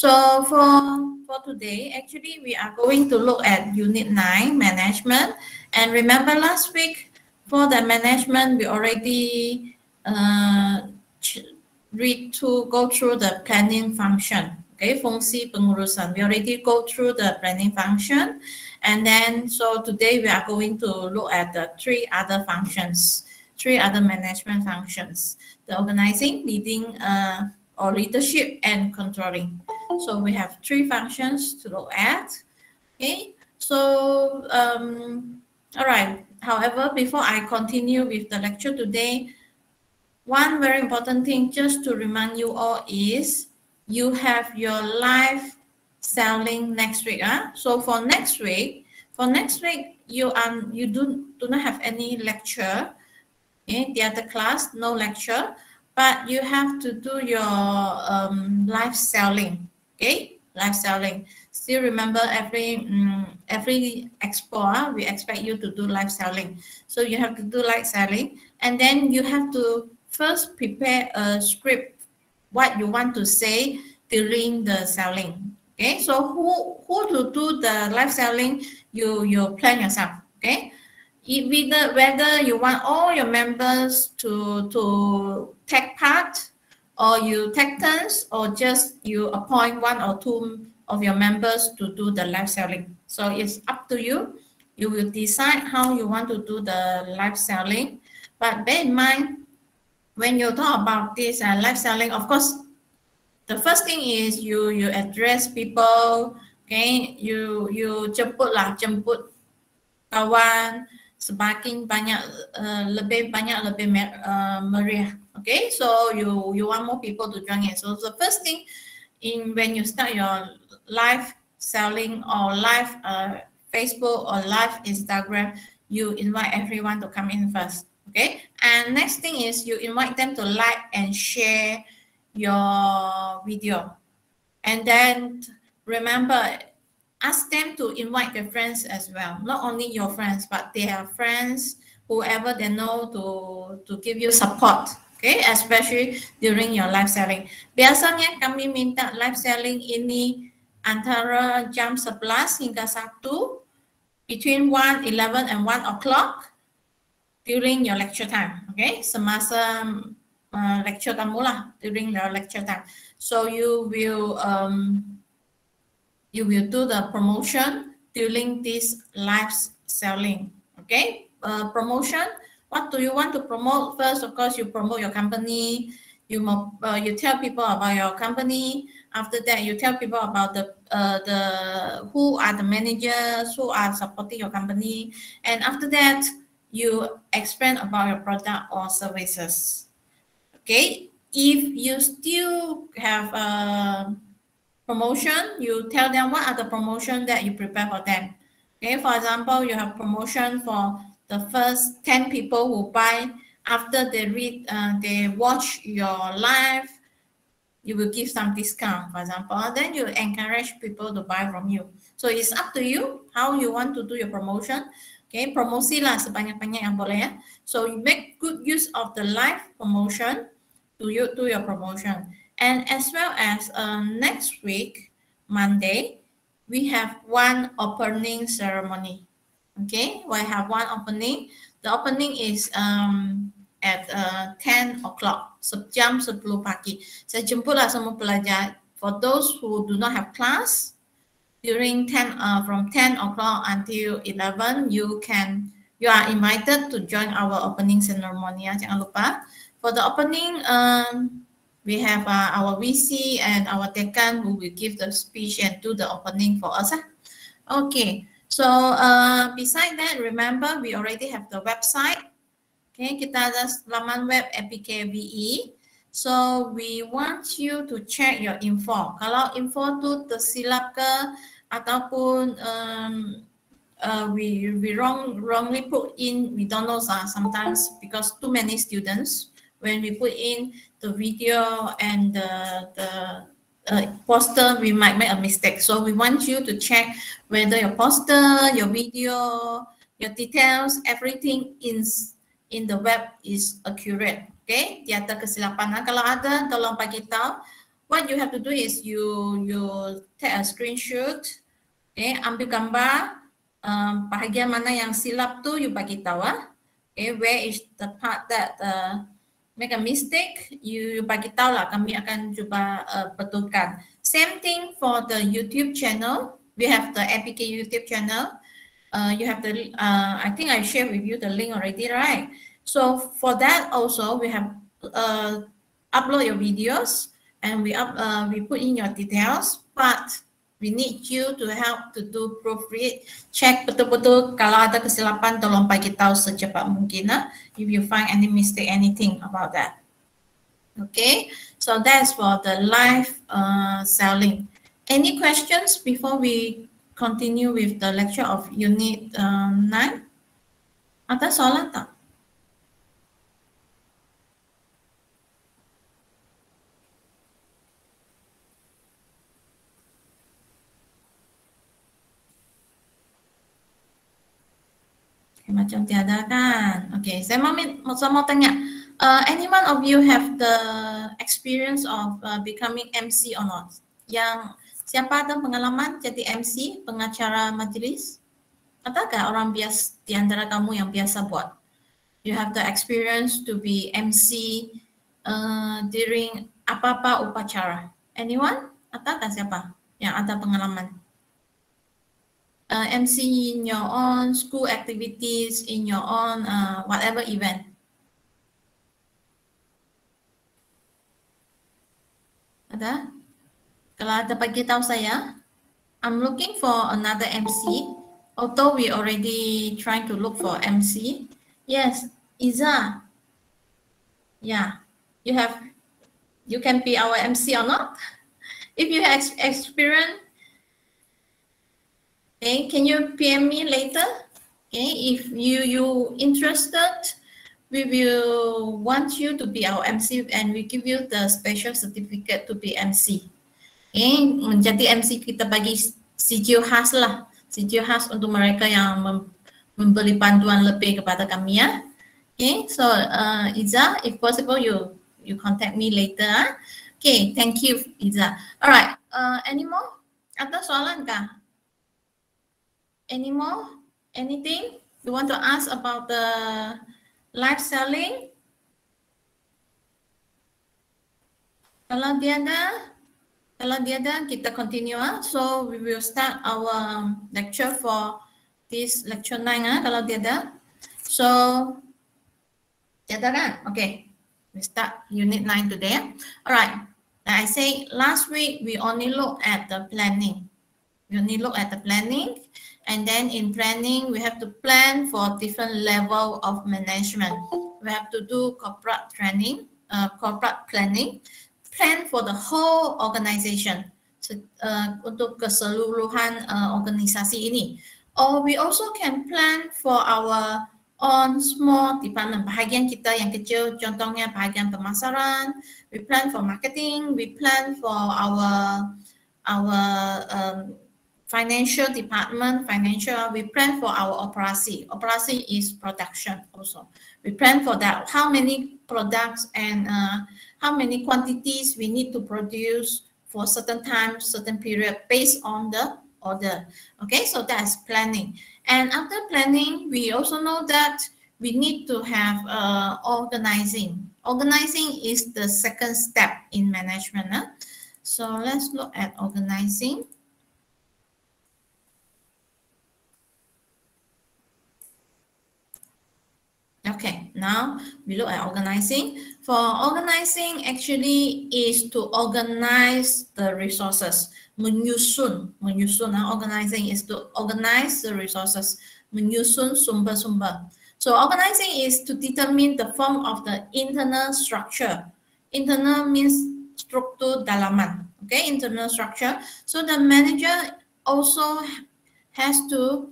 So for, for today, actually, we are going to look at Unit 9, Management. And remember last week, for the management, we already uh, read to go through the planning function. Okay, fungsi pengurusan. We already go through the planning function. And then, so today we are going to look at the three other functions, three other management functions. The organizing, leading, uh, or leadership and controlling. So we have three functions to look at. Okay, so um, all right. However, before I continue with the lecture today, one very important thing just to remind you all is you have your live selling next week. Huh? So for next week, for next week, you um you do do not have any lecture. Okay, the other class, no lecture but you have to do your um, live selling okay? Live selling. Still remember every um, every expo uh, we expect you to do live selling. So you have to do live selling. And then you have to first prepare a script what you want to say during the selling okay? So who who to do the live selling you you plan yourself okay? Whether whether you want all your members to to take part or you take turns or just you appoint one or two of your members to do the live selling. So it's up to you. You will decide how you want to do the live selling. But bear in mind when you talk about this uh, live selling of course the first thing is you you address people okay? You you jemput lah jemput kawan semakin banyak uh, lebih banyak lebih uh, meriah okay so you you want more people to join in so the first thing in when you start your live selling or live uh, facebook or live instagram you invite everyone to come in first okay and next thing is you invite them to like and share your video and then remember ask them to invite their friends as well. Not only your friends, but their friends, whoever they know to, to give you support. Okay, especially during your live selling. Biasanya kami minta live selling ini antara jam 11 hingga 1 between 1, 11 and 1 o'clock during your lecture time. Okay, semasa uh, lecture kamu lah during your lecture time. So you will um, you will do the promotion during this live selling. Okay, uh, promotion. What do you want to promote? First, of course, you promote your company. You uh, you tell people about your company. After that, you tell people about the uh, the who are the managers who are supporting your company, and after that, you explain about your product or services. Okay, if you still have a uh, promotion, you tell them what are the promotion that you prepare for them. Okay, for example, you have promotion for the first 10 people who buy after they read, uh, they watch your live, you will give some discount, for example. Then you encourage people to buy from you. So it's up to you how you want to do your promotion. Okay, promosi lah sebanyak-banyak yang boleh ya. So you make good use of the live promotion to you do your promotion. And as well as uh, next week, Monday, we have one opening ceremony. Okay, we have one opening. The opening is um, at uh, 10 o'clock, jam 10 pagi. Saya jemputlah semua pelajar. For those who do not have class, during 10 uh, from 10 o'clock until 11 you can you are invited to join our opening ceremony ya jangan lupa for the opening um, we have uh, our VC and our dekan who will give the speech and do the opening for us. Huh? Okay, so uh, beside that, remember we already have the website. Okay, kita ada laman web EPKVE. So we want you to check your info. Kalau info tu tersilap ke ataupun um, uh, we we wrong wrongly put in, we don't know uh, sometimes because too many students when we put in the video and the, the uh, poster, we might make a mistake. So we want you to check whether your poster, your video, your details, everything in, in the web is accurate. Okay, tiada kesilapan. Nah, kalau ada, tolong bagi tahu. what you have to do is you you take a screenshot, okay, ambil gambar um, bahagian mana yang silap tu you bagi tahu ah. Okay, where is the part that uh, make a mistake, you, bagi tahu lah kami akan cuba uh, betulkan. Same thing for the YouTube channel. We have the APK YouTube channel. Uh, you have the, uh, I think I shared with you the link already, right? So for that also, we have uh, upload your videos and we up uh, we put in your details, but we need you to help to do proofread, check betul-betul kalau ada kesilapan tolong bagi tahu secepat mungkin lah. If you find any mistake, anything about that. Okay, so that's for the live uh, selling. Any questions before we continue with the lecture of unit um, 9? Ada soalan tak? Macam tiada kan. Okay, saya mau saya mau tanya, uh, anyone of you have the experience of uh, becoming MC or not? Yang siapa ada pengalaman jadi MC, pengacara majlis? Adakah orang biasa di antara kamu yang biasa buat? You have the experience to be MC uh, during apa-apa upacara. Anyone? Adakah siapa yang ada pengalaman? Uh, MC in your own school activities, in your own uh, whatever event. Ada? Kalau ada bagi tahu saya, I'm looking for another MC. Although we already trying to look for MC. Yes, Iza. Yeah, you have, you can be our MC or not. If you have experience Okay, can you PM me later? Okay, if you you interested, we will want you to be our MC and we give you the special certificate to be MC. Okay, menjadi MC kita bagi CGO khas lah, CGO khas untuk mereka yang mem memberi bantuan lebih kepada kami ya. Okay, so uh, Iza, if possible you you contact me later. Ah. Okay, thank you Iza. Alright, uh, any more? Ada soalan kah? Any more? Anything you want to ask about the live selling? Kalau dia ada, kalau kita continue. Ah. So we will start our lecture for this lecture 9 ah, kalau. So, dia ada? Okay. We start unit 9 today. Ah. Alright. Like I say, last week we only look at the planning. We only look at the planning. And then in planning, we have to plan for different level of management. We have to do corporate training, uh, corporate planning, plan for the whole organization. So, uh, untuk keseluruhan uh, organisasi ini. Or we also can plan for our own small department, bahagian kita yang kecil, contohnya bahagian pemasaran, we plan for marketing, we plan for our our um, financial department, financial, we plan for our operation. Operation is production also. We plan for that, how many products and uh, how many quantities we need to produce for certain time, certain period based on the order. Okay, so that's planning. And after planning, we also know that we need to have uh, organizing. Organizing is the second step in management. Huh? So let's look at organizing. Okay, now we look at organizing. For organizing actually is to organize the resources. Menyusun, menyusun. Uh, organizing is to organize the resources. Menyusun sumber-sumber. So organizing is to determine the form of the internal structure. Internal means struktur dalaman. Okay, internal structure. So the manager also has to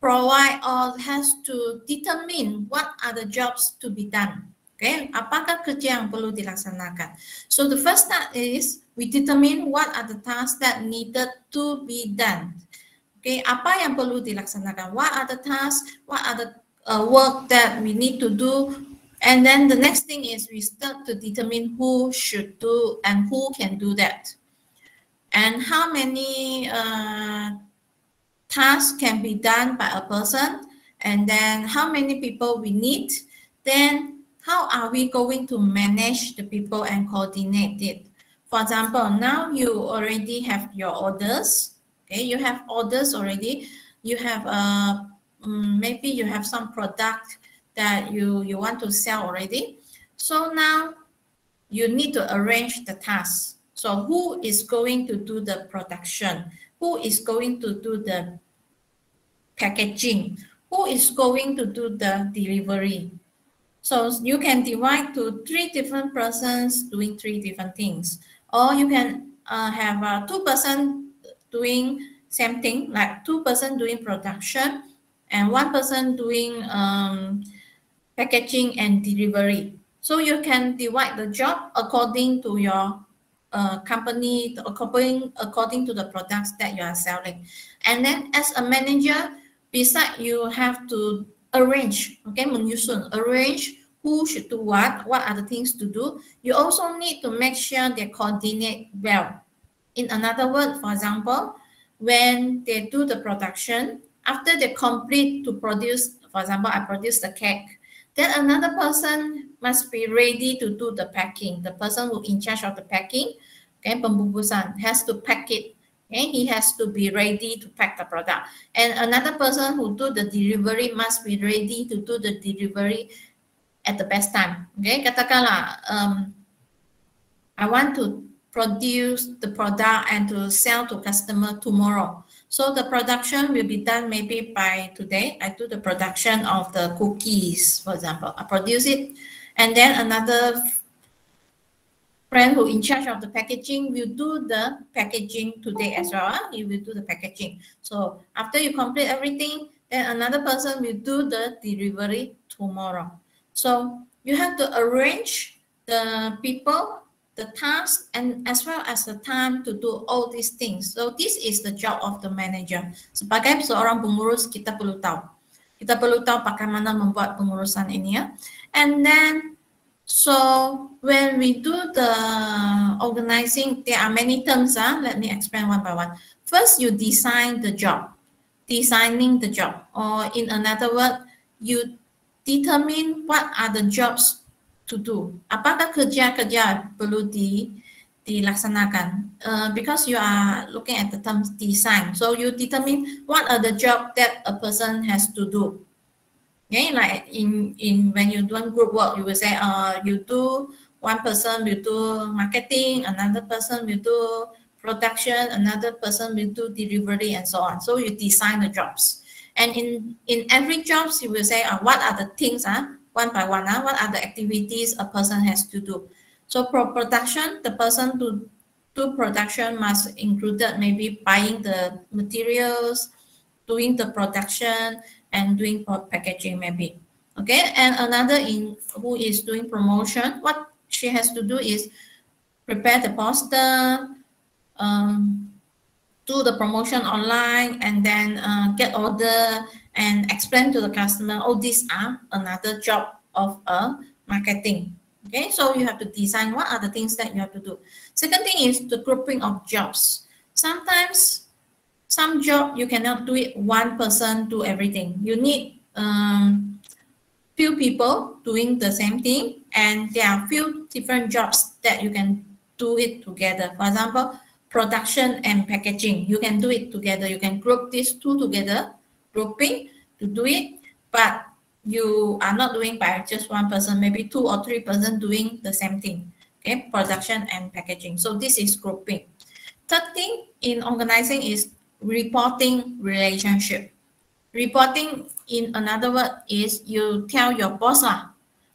provide or has to determine what are the jobs to be done. Okay, apakah kerja yang perlu dilaksanakan? So the first step is we determine what are the tasks that needed to be done. Okay, apa yang perlu dilaksanakan? What are the tasks? What are the uh, work that we need to do And then the next thing is we start to determine who should do and who can do that. And how many uh, tasks can be done by a person. And then how many people we need. Then how are we going to manage the people and coordinate it? For example, now you already have your orders. Okay, you have orders already. You have uh, um, maybe you have some product that you, you want to sell already. So now you need to arrange the tasks. So who is going to do the production? Who is going to do the packaging? Who is going to do the delivery? So you can divide to three different persons doing three different things. Or you can uh, have uh, two person doing same thing, like two person doing production and one person doing um, packaging and delivery. So you can divide the job according to your company, according, according to the products that you are selling. And then as a manager, beside you have to arrange, okay, arrange who should do what, what are the things to do. You also need to make sure they coordinate well. In another word, for example, when they do the production, after they complete to produce, for example, I produce the cake, then another person must be ready to do the packing. The person who in charge of the packing, okay, pembungkusan, has to pack it. Okay, he has to be ready to pack the product. And another person who do the delivery must be ready to do the delivery at the best time. Okay, katakanlah, um, I want to produce the product and to sell to customer tomorrow. So the production will be done maybe by today. I do the production of the cookies, for example. I produce it. And then another friend who in charge of the packaging will do the packaging today as well. Huh? He will do the packaging. So after you complete everything, then another person will do the delivery tomorrow. So you have to arrange the people the task and as well as the time to do all these things. So this is the job of the manager. Sebagai seorang pengurus kita perlu tahu. Kita perlu tahu bagaimana membuat pengurusan ini ya. And then so when we do the organizing, there are many terms. Huh? Let me explain one by one. First, you design the job, designing the job, or in another word, you determine what are the jobs to do? Apakah kerja-kerja perlu di dilaksanakan? Uh, because you are looking at the term design, so you determine what are the job that a person has to do. Okay, like in in when you doing group work, you will say, uh, you do one person will do marketing, another person will do production, another person will do delivery, and so on. So you design the jobs. And in, in every jobs, you will say, uh, what are the things uh, one by one. Uh, what are the activities a person has to do? So for production, the person to do production must include maybe buying the materials, doing the production, and doing packaging maybe. Okay, and another in who is doing promotion, what she has to do is prepare the poster, um, do the promotion online, and then uh, get order and explain to the customer, oh, these are another job of a marketing. Okay, so you have to design what are the things that you have to do. Second thing is the grouping of jobs. Sometimes some job you cannot do it one person do everything. You need um, few people doing the same thing and there are few different jobs that you can do it together. For example, production and packaging. You can do it together. You can group these two together grouping to do it, but you are not doing by just one person, maybe two or three person doing the same thing, okay, production and packaging. So this is grouping. Third thing in organizing is reporting relationship. Reporting in another word is you tell your boss, lah,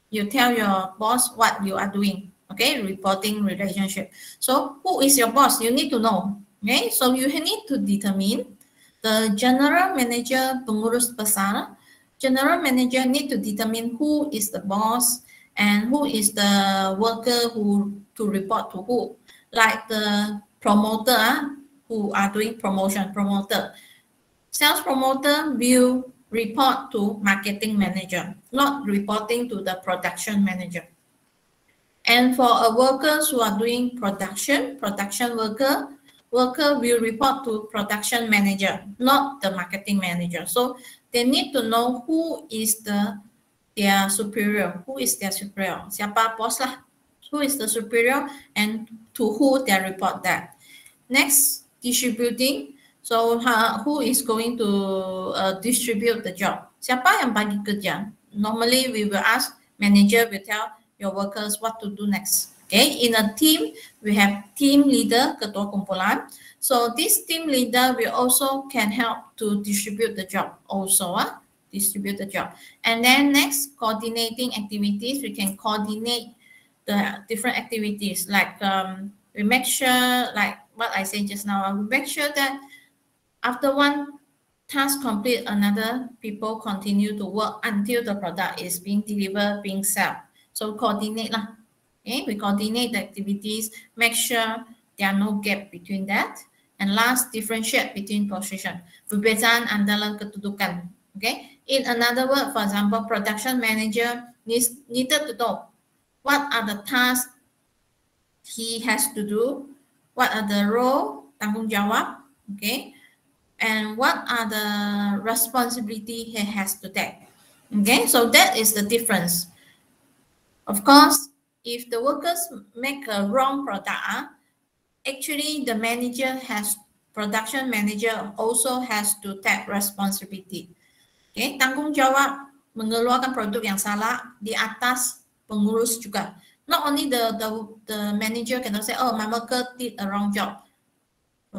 you tell your boss what you are doing, okay, reporting relationship. So who is your boss? You need to know, okay, so you need to determine the general manager pengurus besar, general manager need to determine who is the boss and who is the worker who to report to who. Like the promoter ah, who are doing promotion, promoter. Sales promoter will report to marketing manager, not reporting to the production manager. And for a workers who are doing production, production worker, worker will report to production manager, not the marketing manager. So they need to know who is the their superior, who is their superior, siapa bos lah, who is the superior and to who they report that. Next, distributing. So uh, who is going to uh, distribute the job? Siapa yang bagi kerja? Normally we will ask manager will tell your workers what to do next. Okay, in a team, we have team leader, ketua kumpulan. So this team leader will also can help to distribute the job also, uh, distribute the job. And then next, coordinating activities, we can coordinate the different activities like um, we make sure, like what I said just now, we make sure that after one task complete, another people continue to work until the product is being delivered, being sold. So coordinate lah. Okay, we coordinate the activities, make sure there are no gap between that. And last, differentiate between position. Perbezaan antara kedudukan. Okay. In another word, for example, production manager needs needed to know what are the tasks he has to do, what are the role, tanggung jawab, okay, and what are the responsibility he has to take. Okay, so that is the difference. Of course, if the workers make a wrong product, ah, actually the manager has production manager also has to take responsibility. Okay, tanggung jawab mengeluarkan produk yang salah di atas pengurus juga. Not only the the the manager cannot say, oh my worker did a wrong job,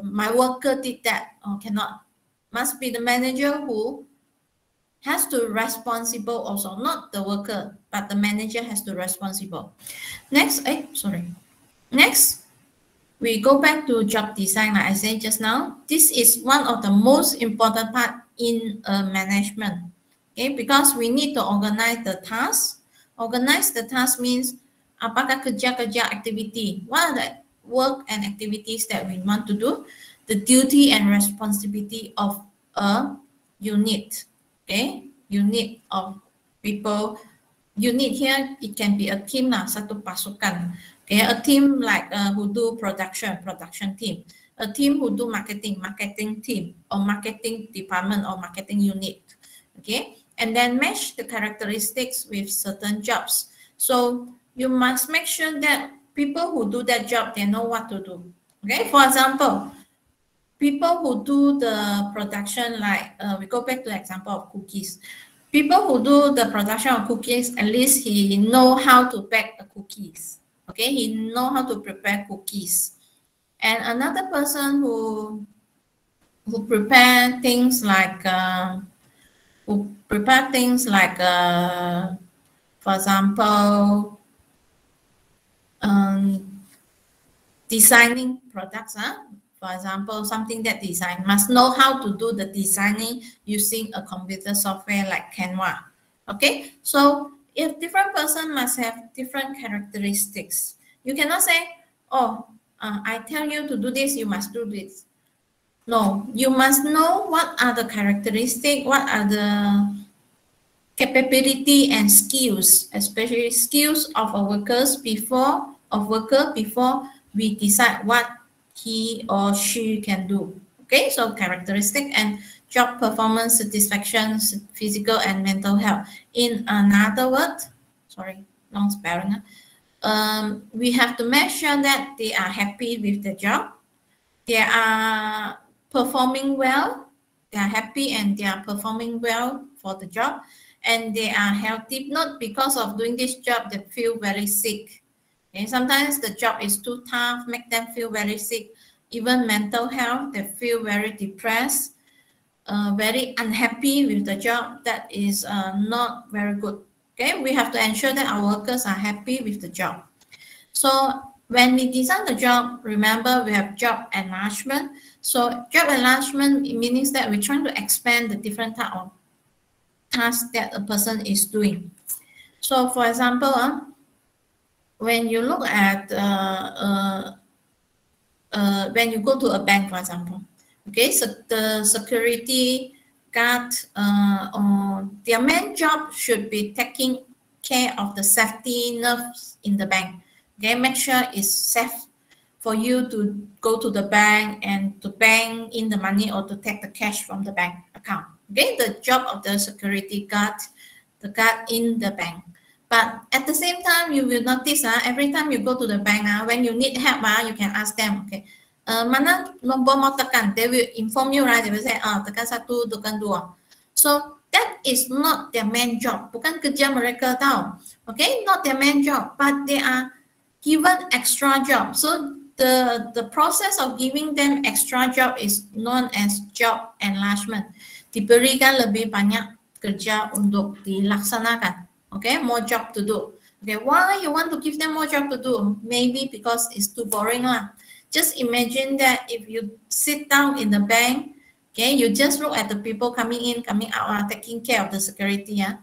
my worker did that. Oh, cannot. Must be the manager who has to responsible also, not the worker, but the manager has to responsible. Next, eh, sorry. Next, we go back to job design, like I said just now. This is one of the most important part in uh, management, okay? Because we need to organize the task. Organize the task means apakah kerja-kerja activity? What are the work and activities that we want to do? The duty and responsibility of a unit, okay? Unit of people. Unit here, it can be a team lah, satu pasukan. Okay, a team like uh, who do production, production team. A team who do marketing, marketing team, or marketing department or marketing unit. Okay, and then match the characteristics with certain jobs. So you must make sure that people who do that job, they know what to do. Okay, for example, people who do the production, like uh, we go back to the example of cookies. People who do the production of cookies, at least he know how to bake the cookies Okay, he know how to prepare cookies. And another person who who prepare things like uh, who prepare things like uh, for example um, designing products huh? for example something that design must know how to do the designing using a computer software like canva okay so if different person must have different characteristics. You cannot say, oh, uh, I tell you to do this, you must do this. No, you must know what are the characteristics, what are the capability and skills, especially skills of a workers before of worker before we decide what he or she can do. Okay, so characteristic and job performance, satisfaction, physical and mental health. In another word, sorry, long spelling, um, we have to make sure that they are happy with the job, they are performing well, they are happy and they are performing well for the job, and they are healthy, not because of doing this job they feel very sick. And sometimes the job is too tough, make them feel very sick. Even mental health, they feel very depressed uh, very unhappy with the job, that is uh, not very good. Okay, we have to ensure that our workers are happy with the job. So when we design the job, remember we have job enlargement. So job enlargement means that we're trying to expand the different type of tasks that a person is doing. So for example, uh, when you look at uh, uh, uh when you go to a bank, for example, Okay, so the security guard uh, their main job should be taking care of the safety nerves in the bank. Okay, make sure it's safe for you to go to the bank and to bank in the money or to take the cash from the bank account. Okay, the job of the security guard, the guard in the bank. But at the same time, you will notice uh, every time you go to the bank, uh, when you need help, uh, you can ask them, okay, uh, mana nombor mau tekan? They will inform you, right? They will say, ah, tekan satu, tekan dua. So that is not their main job. Bukan kerja mereka tahu. Okay, not their main job, but they are given extra job. So the the process of giving them extra job is known as job enlargement. Diberikan lebih banyak kerja untuk dilaksanakan. Okay, more job to do. Okay, why you want to give them more job to do? Maybe because it's too boring lah. Just imagine that if you sit down in the bank, okay, you just look at the people coming in, coming out, uh, taking care of the security. Yeah,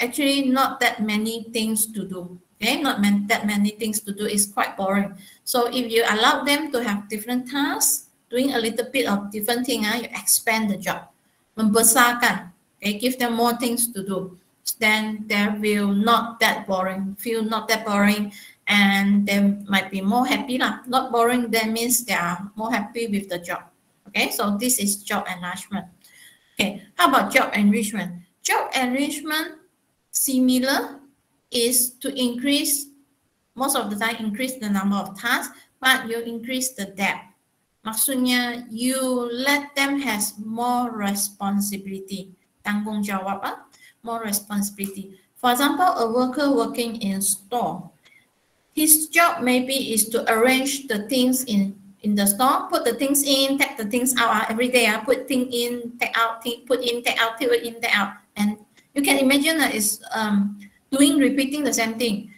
actually not that many things to do. Okay, not man, that many things to do is quite boring. So if you allow them to have different tasks, doing a little bit of different thing, uh, you expand the job. Membesarkan. Okay, give them more things to do then they will not that boring, feel not that boring, and they might be more happy. Lah. Not boring, that means they are more happy with the job. Okay, so this is job enlargement. Okay, how about job enrichment? Job enrichment, similar, is to increase, most of the time, increase the number of tasks, but you increase the depth. Maksudnya, you let them has more responsibility. Tanggung jawab, ah? More responsibility. For example, a worker working in store, his job maybe is to arrange the things in in the store, put the things in, take the things out uh, every day. Uh, put thing in, take out, thing, put in, take out, put in, take out, and you can imagine that is um, doing repeating the same thing,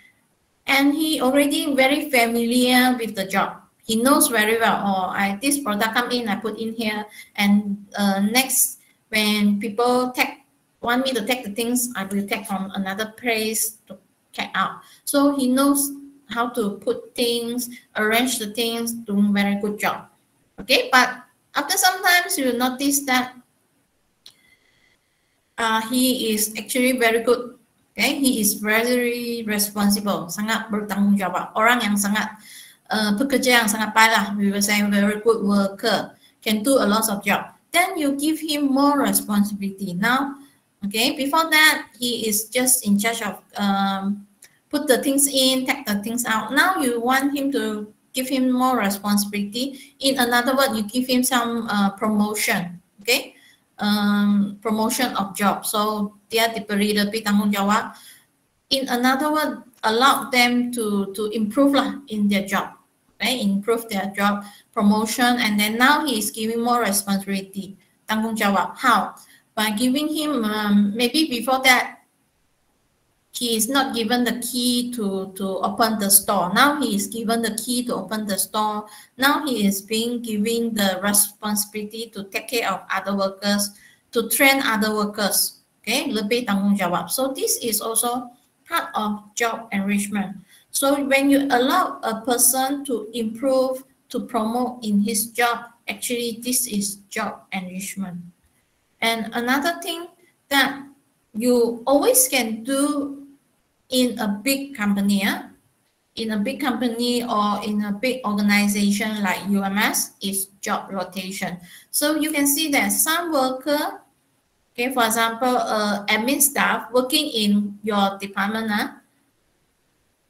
and he already very familiar with the job. He knows very well. Oh, I this product come in, I put in here, and uh, next when people take want me to take the things, I will take from another place to check out. So he knows how to put things, arrange the things, doing very good job. Okay, but after sometimes you notice that uh, he is actually very good. Okay, he is very responsible, sangat bertanggung jawab. Orang yang sangat uh, pekerja yang sangat baik We will say very good worker, can do a lot of job. Then you give him more responsibility. Now Okay, before that, he is just in charge of um, put the things in, take the things out. Now you want him to give him more responsibility. In another word, you give him some uh, promotion. Okay, um, promotion of job. So dia tanggung jawab. In another word, allow them to to improve lah in their job. Right, improve their job, promotion, and then now he is giving more responsibility. Tanggung jawab. How? By giving him um, maybe before that he is not given the key to to open the store. Now he is given the key to open the store. Now he is being given the responsibility to take care of other workers to train other workers. Okay lebih tanggung jawab so this is also part of job enrichment. So when you allow a person to improve to promote in his job actually this is job enrichment and another thing that you always can do in a big company, uh, in a big company or in a big organization like UMS is job rotation. So you can see that some worker, okay, for example, uh, admin staff working in your department uh,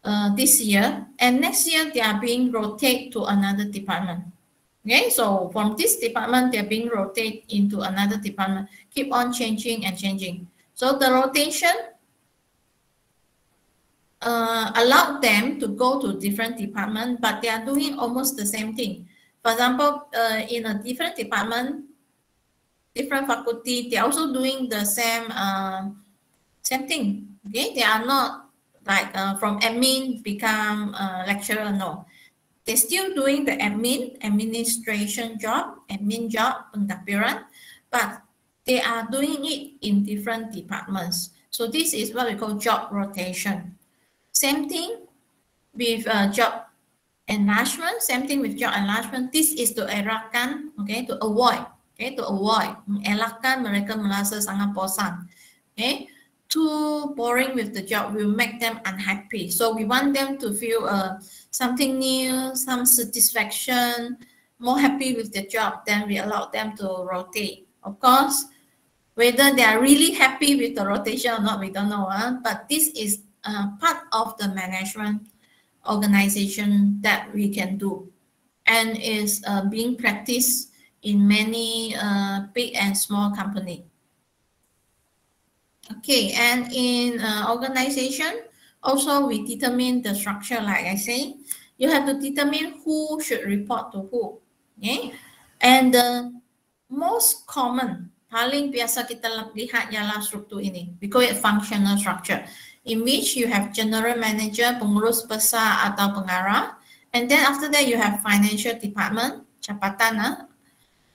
uh, this year, and next year they are being rotated to another department. Okay, so from this department, they're being rotated into another department, keep on changing and changing. So the rotation uh, allowed them to go to different department, but they are doing almost the same thing. For example, uh, in a different department, different faculty, they're also doing the same uh, same thing. Okay, they are not like uh, from admin become a lecturer. No, they're still doing the admin, administration job, admin job, pentadbiran, but they are doing it in different departments. So this is what we call job rotation. Same thing with uh, job enlargement, same thing with job enlargement. This is to errakan, okay, to avoid Okay, to avoid, mengelakkan mereka merasa sangat bosan. Okay, too boring with the job will make them unhappy. So we want them to feel uh, something new, some satisfaction, more happy with the job. Then we allow them to rotate. Of course, whether they are really happy with the rotation or not, we don't know. Huh? But this is uh, part of the management organization that we can do and is uh, being practiced in many uh, big and small company. Okay, and in uh, organization, also we determine the structure, like I say, you have to determine who should report to who. Okay, and the most common, paling biasa kita lihat ialah struktur ini. We call it functional structure, in which you have general manager, pengurus besar atau pengarah, and then after that you have financial department, jabatan, uh,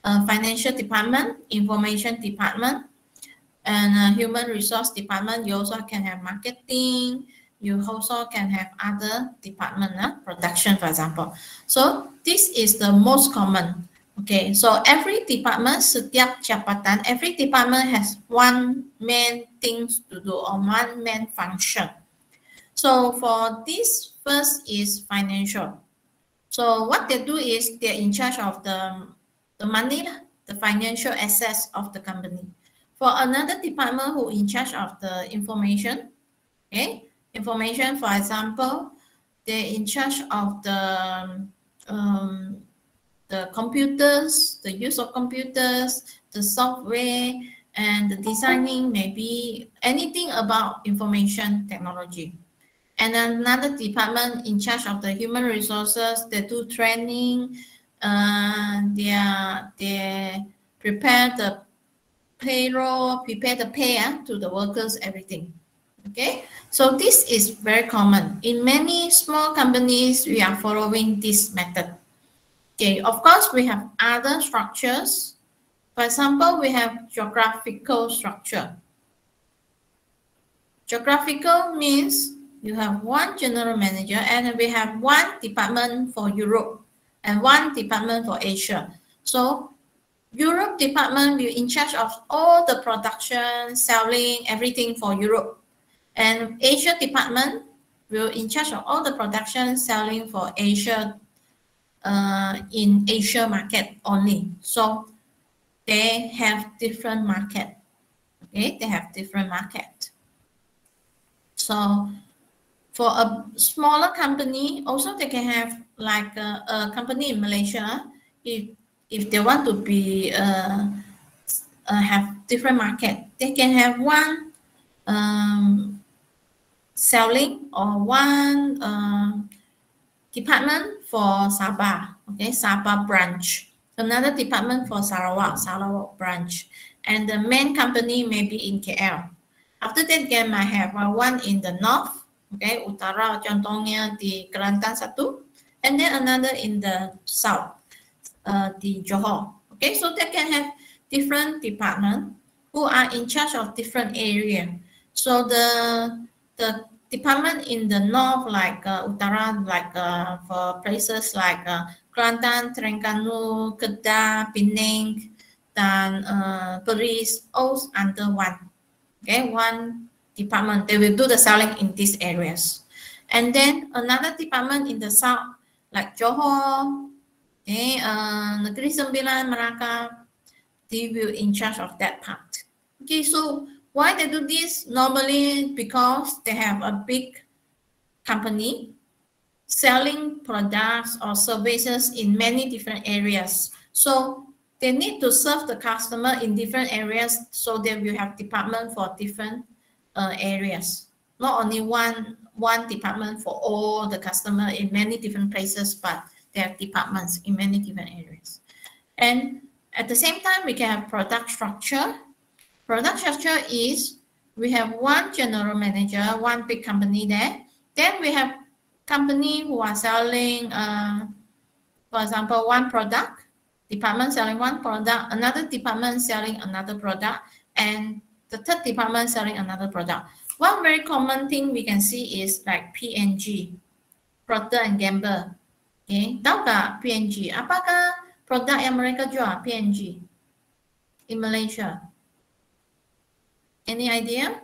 uh, financial department, information department, and uh, human resource department. You also can have marketing. You also can have other department, uh, production, for example. So this is the most common. Okay, so every department, setiap jabatan, every department has one main things to do or one main function. So for this first is financial. So what they do is they're in charge of the the money, the financial assets of the company. For another department who in charge of the information, okay, information, for example, they're in charge of the um, the computers, the use of computers, the software, and the designing, maybe anything about information technology. And another department in charge of the human resources, they do training, uh, they are, they prepare the payroll, prepare the pay uh, to the workers, everything. Okay, so this is very common. In many small companies, we are following this method. Okay, of course, we have other structures. For example, we have geographical structure. Geographical means you have one general manager and we have one department for Europe and one department for Asia. So Europe department will in charge of all the production, selling, everything for Europe. And Asia department will in charge of all the production, selling for Asia uh, in Asia market only. So they have different market. Okay, they have different market. So for a smaller company, also they can have like a, a company in Malaysia, if if they want to be uh, uh, have different market, they can have one um, selling or one uh, department for Sabah, okay, Sabah branch. Another department for Sarawak, Sarawak branch. And the main company may be in KL. After that, they might have uh, one in the north, okay, utara contohnya di Kelantan satu, and then another in the south, uh, the Johor. Okay, so they can have different department who are in charge of different area. So the the department in the north, like uh, Utara, like uh, for places like uh, Kelantan, Terengganu, Kedah, Penang, dan uh, Perlis, all under one. Okay, one department. They will do the selling in these areas. And then another department in the south, like Johor, okay, uh, Negeri Sembilan, Melaka, they will in charge of that part. Okay, so why they do this? Normally because they have a big company selling products or services in many different areas. So they need to serve the customer in different areas so they will have department for different uh, areas. Not only one one department for all the customer in many different places, but there are departments in many different areas. And at the same time, we can have product structure. Product structure is we have one general manager, one big company there. Then we have company who are selling, uh, for example, one product, department selling one product, another department selling another product, and the third department selling another product. One very common thing we can see is like P&G, Procter and Gamble. Okay, tahu P&G? Apakah produk yang mereka jual P&G? in Malaysia? Any idea?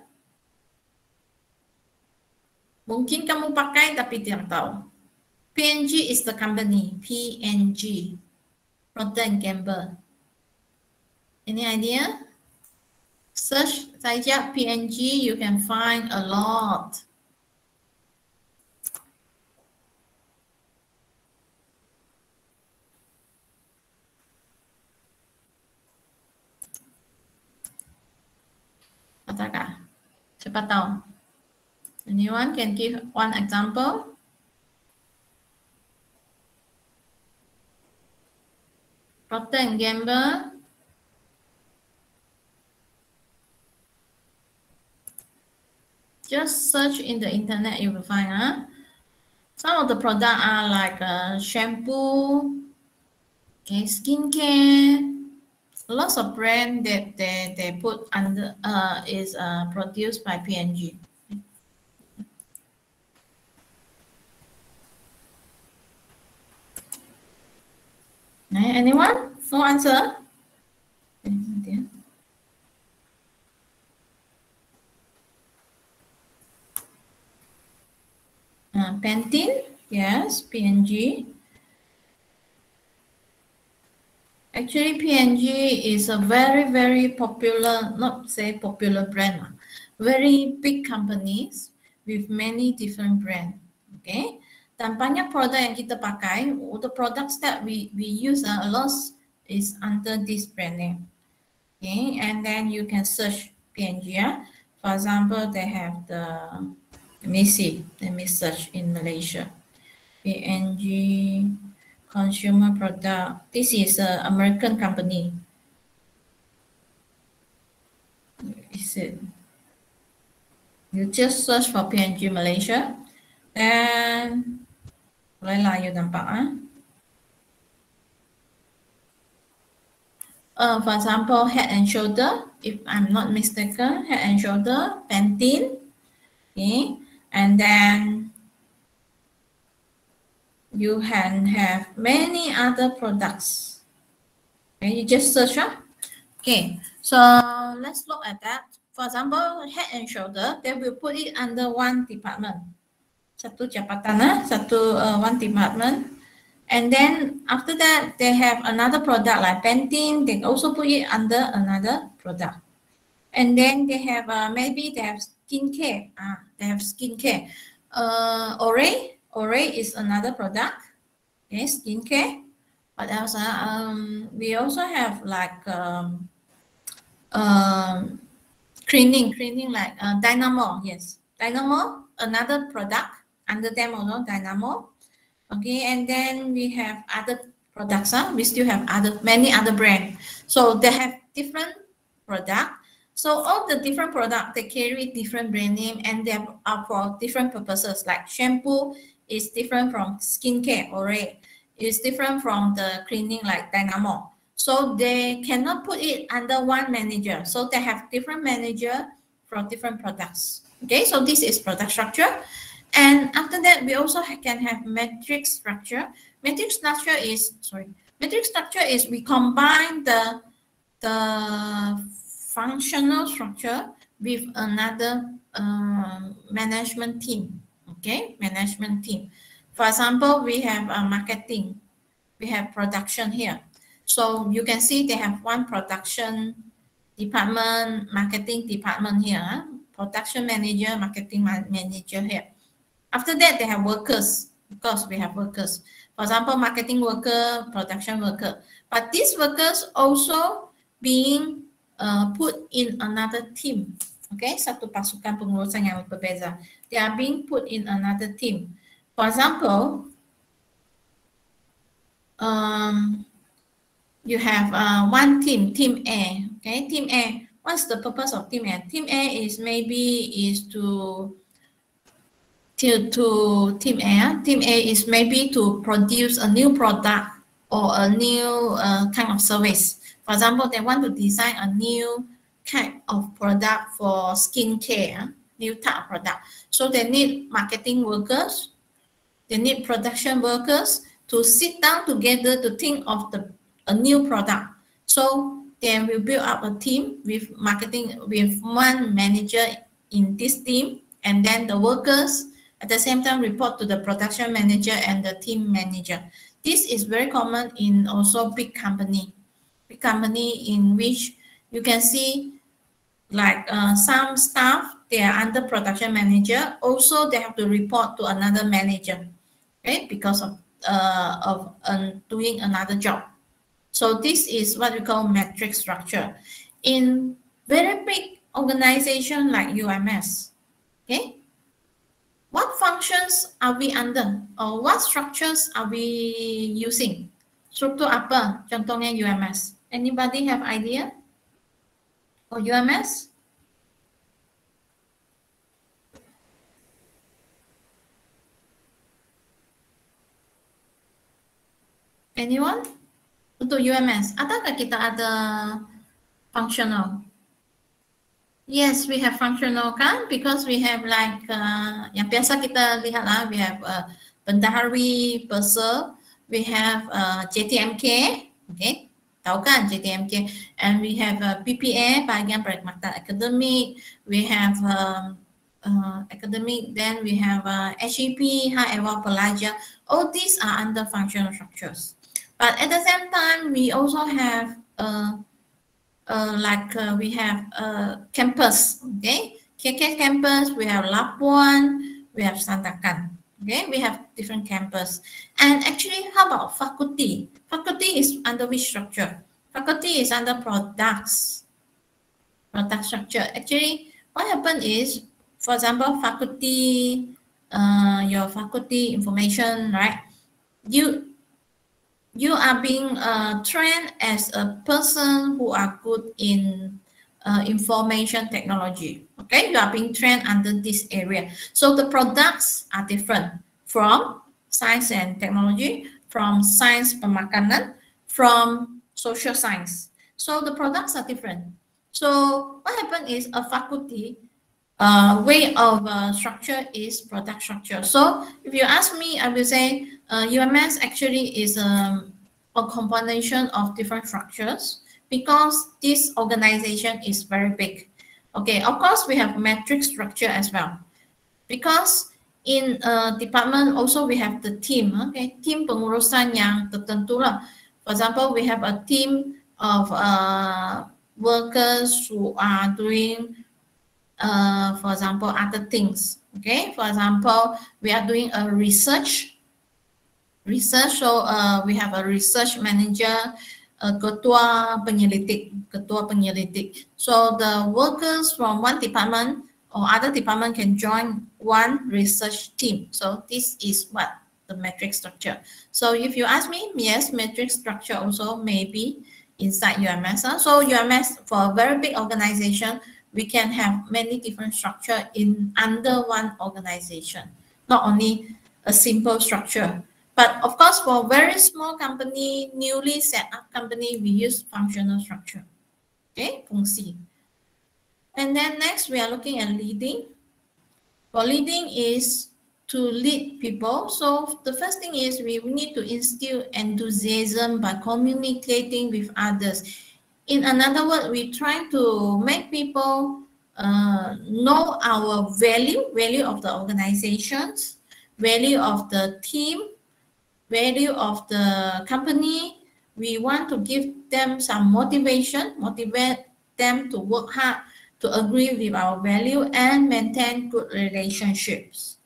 Mungkin kamu pakai tapi tidak tahu. PNG is the company. PNG. Procter Gamble. Any idea? Search saja PNG, you can find a lot. Apakah? Siapa tahu? Anyone can give one example? Procter and Gamble. Just search in the internet, you will find. Huh? Some of the products are like uh, shampoo, okay, skincare, lots of brand that they, they put under uh, is uh, produced by P&G. Anyone? No answer? Uh, Pantene, yes, P&G. Actually, P&G is a very, very popular, not say popular brand, very big companies with many different brands. Okay, dan banyak produk yang kita pakai, the products that we we use uh, a lot is under this brand name. Okay, and then you can search P&G. Yeah? For example, they have the, let me see, let me search in Malaysia. P&G consumer product. This is an American company. Is it? You just search for PNG Malaysia. Then Boleh lah you nampak ah. Uh, for example, head and shoulder, if I'm not mistaken, head and shoulder, Pantene, okay, and then you can have many other products. Okay, you just search, huh? Okay, so let's look at that. For example, head and shoulder, they will put it under one department satu jabatan, uh, satu uh, one department. And then after that, they have another product like Pantene. They also put it under another product. And then they have uh, maybe they have skincare. Ah, they have skincare. Uh, Ore, Ore is another product. Okay, skincare. What else? Uh, um, we also have like um, um, cleaning, cleaning like uh, Dynamo. Yes, Dynamo, another product under them also Dynamo. Okay, and then we have other products. Huh? We still have other many other brands. So they have different product. So all the different product they carry different brand name and they are for different purposes. Like shampoo is different from skincare already. It's different from the cleaning like Dynamo. So they cannot put it under one manager. So they have different manager for different products. Okay, so this is product structure. And after that, we also can have matrix structure. Matrix structure is, sorry, matrix structure is we combine the, the functional structure with another uh, management team, okay, management team. For example, we have a marketing, we have production here. So you can see they have one production department, marketing department here, production manager, marketing manager here. After that, they have workers. Of course, we have workers. For example, marketing worker, production worker. But these workers also being uh, put in another team. Okay, satu pasukan pengurusan yang berbeza. They are being put in another team. For example, um, you have uh, one team, team A. Okay, team A. What's the purpose of team A? Team A is maybe is to to, to team A. Team A is maybe to produce a new product or a new uh, kind of service. For example, they want to design a new kind of product for skincare, ah, new type of product. So they need marketing workers, they need production workers to sit down together to think of the a new product. So then we build up a team with marketing, with one manager in this team, and then the workers at the same time report to the production manager and the team manager. This is very common in also big company, big company in which you can see like uh, some staff, they are under production manager. Also, they have to report to another manager, okay, because of, uh, of um, doing another job. So this is what we call matrix structure. In very big organization like UMS, okay, what functions are we under or what structures are we using? Struktur apa contohnya UMS? Anybody have idea? Or UMS? Anyone? Untuk UMS, adakah kita ada functional? Yes, we have functional kan because we have like uh, yang biasa kita lihat lah, we have uh, bendahari, perser, we have uh, JTMK, okay, JTMK, and we have uh, PPA, bagian perkhidmatan akademik, we have um, uh, academic, then we have uh, HEP, hal ehwal pelajar, all these are under functional structures. But at the same time, we also have uh, uh, like uh, we have uh, campus, okay? KK campus, we have Labuan, we have Santa Sandakan, okay? We have different campus. And actually, how about faculty? Faculty is under which structure? Faculty is under products, product structure. Actually, what happened is, for example, faculty, uh, your faculty information, right? You you are being uh, trained as a person who are good in uh, information technology. Okay, you are being trained under this area. So the products are different from science and technology, from science pemakanan, from social science. So the products are different. So what happened is a faculty uh, way of uh, structure is product structure. So if you ask me, I will say uh, UMS actually is um, a combination of different structures because this organization is very big. Okay, of course, we have matrix structure as well. Because in a department also we have the team, okay, team pengurusan yang tertentu lah. For example, we have a team of uh, workers who are doing, uh, for example, other things. Okay, for example, we are doing a research research. So uh, we have a research manager, a ketua penyelidik, ketua penyelidik. So the workers from one department or other department can join one research team. So this is what the matrix structure. So if you ask me, yes, matrix structure also may be inside UMS. So UMS for a very big organization, we can have many different structure in under one organization, not only a simple structure. But of course, for very small company, newly set up company, we use functional structure. Okay, fungsi. And then next, we are looking at leading. For leading is to lead people. So the first thing is we need to instill enthusiasm by communicating with others. In another word, we try to make people uh, know our value, value of the organizations, value of the team, value of the company. We want to give them some motivation, motivate them to work hard, to agree with our value and maintain good relationships.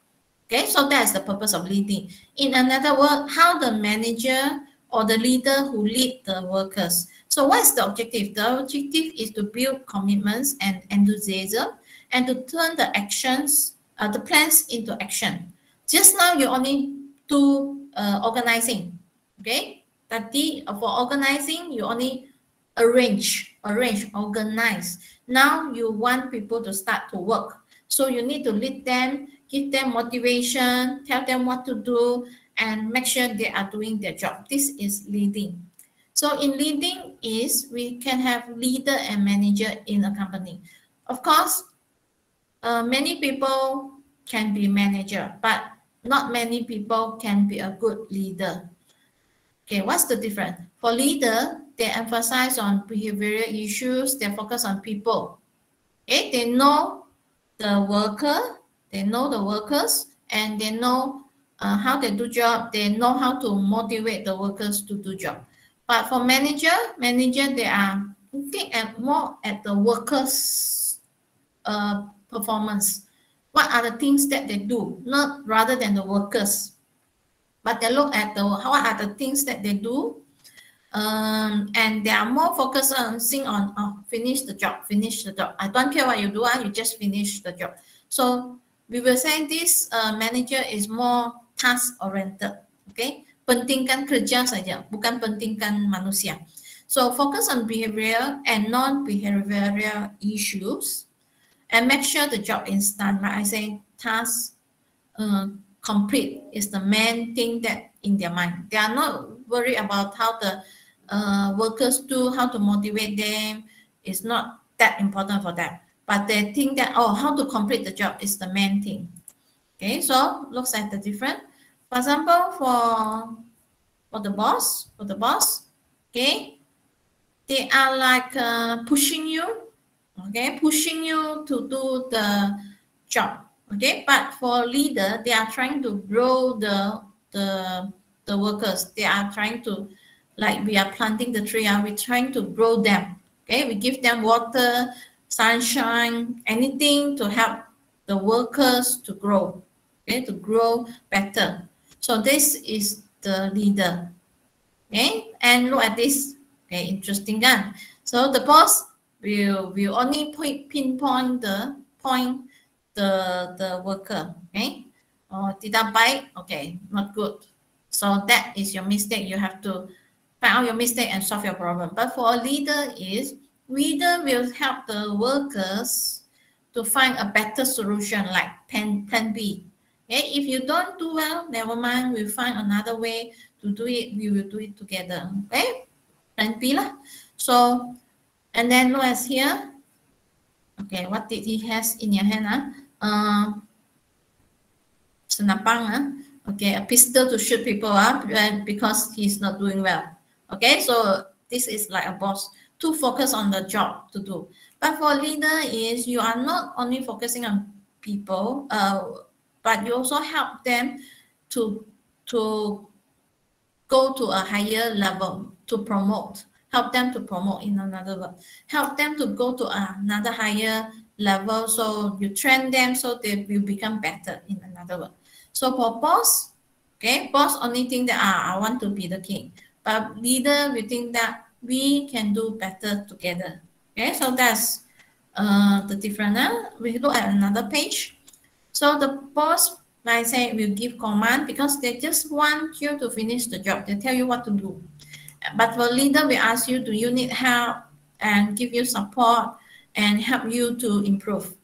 Okay, so that's the purpose of leading. In another word, how the manager or the leader who lead the workers. So what's the objective? The objective is to build commitments and enthusiasm and to turn the actions, uh, the plans into action. Just now you only do uh, organizing. Okay, tadi uh, for organizing you only arrange, arrange, organize. Now you want people to start to work. So you need to lead them, give them motivation, tell them what to do, and make sure they are doing their job. This is leading. So in leading is we can have leader and manager in a company. Of course, uh, many people can be manager, but not many people can be a good leader. Okay, what's the difference? For leader, they emphasize on behavioral issues, they focus on people. Okay, they know the worker, they know the workers, and they know uh, how they do job, they know how to motivate the workers to do job. But for manager, manager, they are looking at more at the workers' uh, performance. What are the things that they do, not rather than the workers. But they look at the what are the things that they do, um, and they are more focused on seeing on oh, finish the job, finish the job. I don't care what you do, uh, you just finish the job. So we will say this uh, manager is more task oriented. Okay, pentingkan kerja saja, bukan pentingkan manusia. So focus on behavioral and non-behavioral issues and make sure the job is done. Right? I say task uh, complete is the main thing that in their mind. They are not worried about how the uh, workers do, how to motivate them. It's not that important for them. But they think that, oh, how to complete the job is the main thing. Okay, so looks at the different. For example, for, for the boss, for the boss, okay, they are like uh, pushing you, okay, pushing you to do the job, okay. But for leader, they are trying to grow the the the workers. They are trying to, like we are planting the tree, and we're trying to grow them. Okay, we give them water, sunshine, anything to help the workers to grow, okay, to grow better. So this is the leader. Okay, and look at this Okay, interesting kan? So the boss will will only point, pinpoint the point the the worker. Okay, oh tidak baik. Okay, not good. So that is your mistake. You have to find out your mistake and solve your problem. But for a leader is leader will help the workers to find a better solution like plan, plan B. Okay, if you don't do well, never mind, we'll find another way to do it. We will do it together. Okay, and B lah. So, and then as here. Okay, what did he has in your hand? Ah? Uh, senapang. Ah? Okay, a pistol to shoot people up because he's not doing well. Okay, so this is like a boss to focus on the job to do. But for leader is you are not only focusing on people, uh, but you also help them to to go to a higher level to promote, help them to promote in another word, help them to go to another higher level. So you train them so they will become better in another word. So for boss, okay, boss only think that ah, I want to be the king. But leader, we think that we can do better together. Okay, so that's uh, the difference. Uh, we look at another page. So the boss, like I say, will give command because they just want you to finish the job. They tell you what to do. But for leader, we ask you, do you need help and give you support and help you to improve?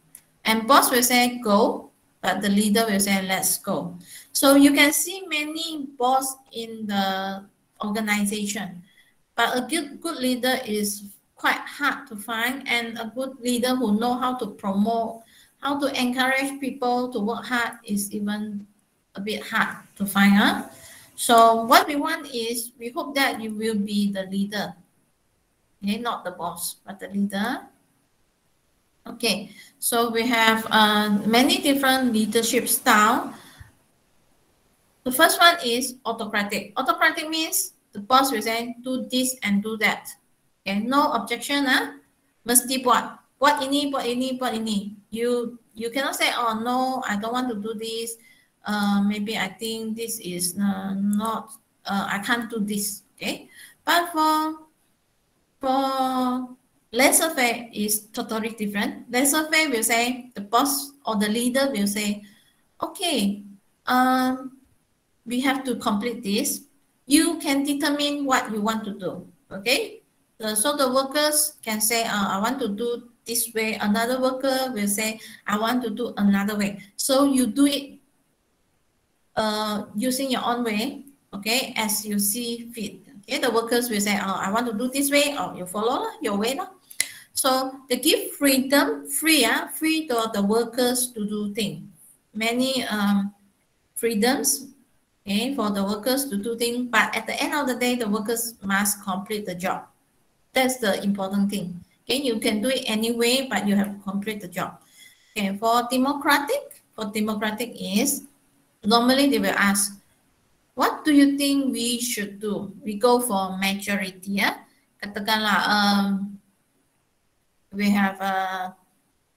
And boss will say, go, but the leader will say, let's go. So you can see many boss in the organization, but a good, good leader is quite hard to find and a good leader who know how to promote, how to encourage people to work hard is even a bit hard to find. Huh? So what we want is we hope that you will be the leader. Okay, not the boss, but the leader. Okay, so we have uh, many different leadership style. The first one is autocratic. Autocratic means the boss will say, do this and do that. Okay, no objection. Huh? Mesti buat. Buat ini, buat ini, buat ini. You, you cannot say, oh no, I don't want to do this uh, maybe I think this is uh, not, uh, I can't do this, okay? But for, for laissez-faire is totally different. Laissez-faire will say, the boss or the leader will say, okay, um, we have to complete this. You can determine what you want to do, okay? so the workers can say, uh, I want to do this way. Another worker will say, I want to do another way. So you do it uh, using your own way, okay, as you see fit. Okay, the workers will say, oh, I want to do this way, or you follow your way. So they give freedom, free, uh, free to the workers to do things. Many um, freedoms okay, for the workers to do things, but at the end of the day, the workers must complete the job. That's the important thing. Okay, you can do it anyway, but you have to complete the job. Okay, for democratic, for democratic is normally they will ask, what do you think we should do? We go for majority, ya. Katakanlah, um, we have a,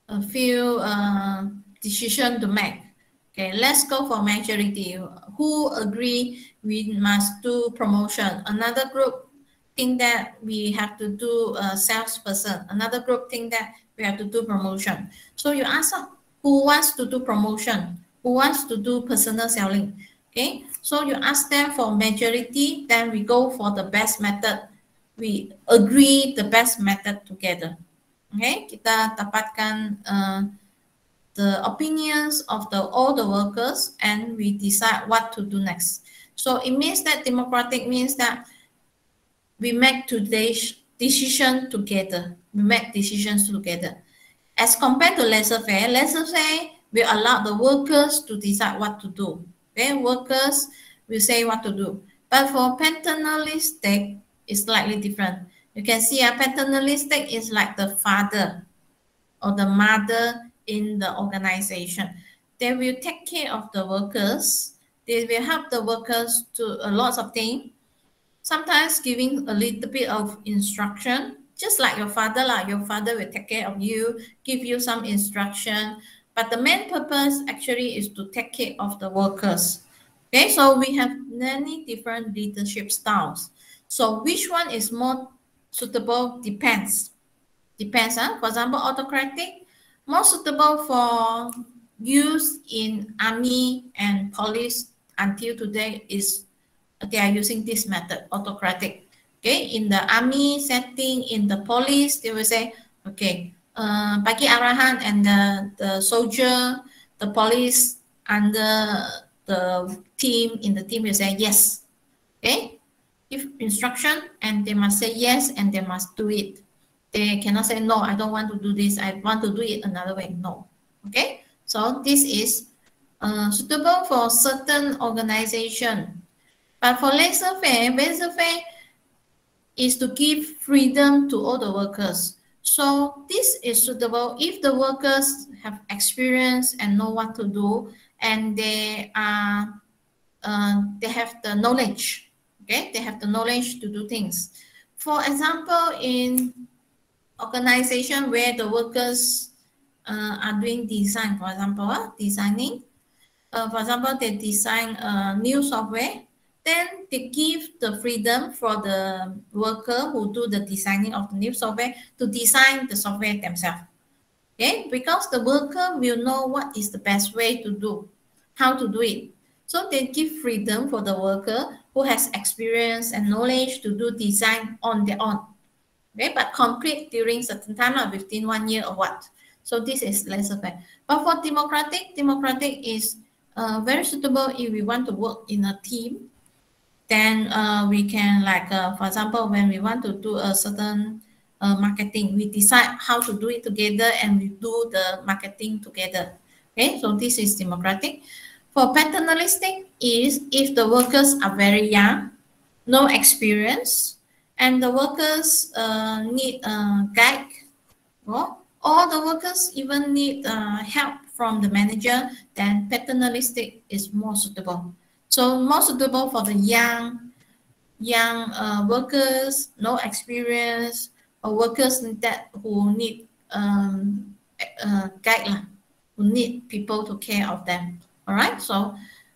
a few uh, decision to make. Okay, let's go for majority. Who agree we must do promotion? Another group think that we have to do a salesperson. Another group think that we have to do promotion. So you ask who wants to do promotion? Who wants to do personal selling? Okay, so you ask them for majority, then we go for the best method. We agree the best method together. Okay, kita dapatkan uh, the opinions of the all the workers and we decide what to do next. So it means that democratic means that we make today's decision together. We make decisions together. As compared to laissez-faire, laissez-faire will allow the workers to decide what to do. Okay, workers will say what to do. But for paternalistic, it's slightly different. You can see a paternalistic is like the father or the mother in the organization. They will take care of the workers. They will help the workers to a lot of things. Sometimes giving a little bit of instruction, just like your father, like your father will take care of you, give you some instruction. But the main purpose actually is to take care of the workers. Okay, so we have many different leadership styles. So which one is more suitable depends. Depends. Huh? For example, autocratic, more suitable for use in army and police until today is they are using this method, autocratic. Okay, in the army setting, in the police, they will say, okay, uh, arahan and the, the soldier, the police under the team, in the team will say yes. Okay, give instruction and they must say yes and they must do it. They cannot say, no, I don't want to do this. I want to do it another way. No. Okay. So this is uh, suitable for certain organization. But for laissez-faire, laissez-faire is to give freedom to all the workers. So this is suitable if the workers have experience and know what to do and they are uh, they have the knowledge Okay, they have the knowledge to do things. For example, in organization where the workers uh, are doing design, for example, uh, designing, for example, they design a new software, then they give the freedom for the worker who do the designing of the new software to design the software themselves. Okay, because the worker will know what is the best way to do, how to do it. So they give freedom for the worker who has experience and knowledge to do design on their own. Okay, but complete during certain time, like within one year or what. So this is laissez-faire. But for democratic, democratic is uh, very suitable if we want to work in a team. Then uh, we can like, uh, for example, when we want to do a certain uh, marketing, we decide how to do it together and we do the marketing together. Okay, so this is democratic. For paternalistic is if the workers are very young, no experience, and the workers uh, need a guide, or, or the workers even need uh, help from the manager, then paternalistic is more suitable. So more suitable for the young, young uh, workers, no experience, or workers that who need um, uh, guide, who need people to care of them. All right, so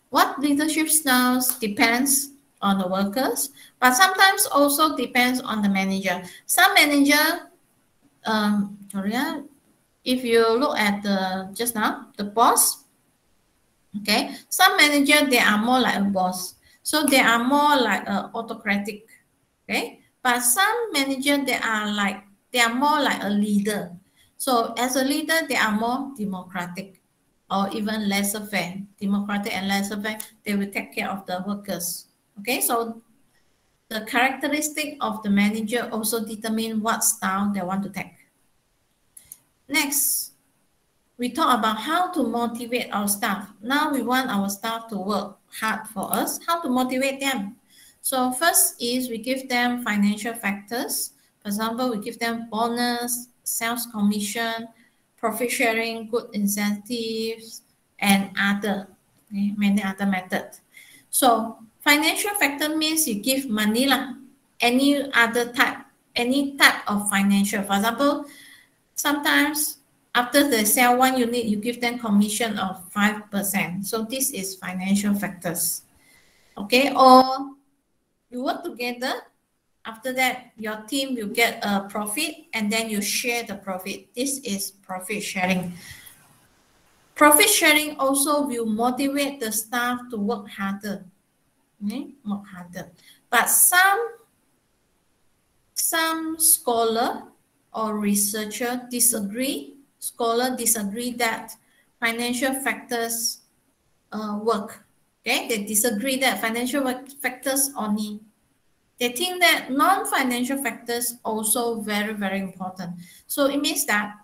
what leadership styles depends on the workers, but sometimes also depends on the manager. Some manager, um, yeah, if you look at the just now, the boss, okay, some manager, they are more like a boss. So they are more like a autocratic, okay? But some manager, they are like, they are more like a leader. So as a leader, they are more democratic or even laissez-faire, democratic and laissez-faire, they will take care of the workers. Okay, so the characteristic of the manager also determine what style they want to take. Next, we talk about how to motivate our staff. Now we want our staff to work hard for us. How to motivate them? So first is we give them financial factors. For example, we give them bonus, sales commission, profit sharing, good incentives, and other, okay, many other methods. So financial factor means you give money lah, any other type, any type of financial. For example, sometimes after they sell one unit, you give them commission of 5%. So this is financial factors. Okay, or you work together. After that, your team will get a profit and then you share the profit. This is profit sharing. Profit sharing also will motivate the staff to work harder. Okay, work harder. But some some scholar or researcher disagree. Scholar disagree that financial factors uh, work. Okay, they disagree that financial factors only. They think that non-financial factors also very, very important. So it means that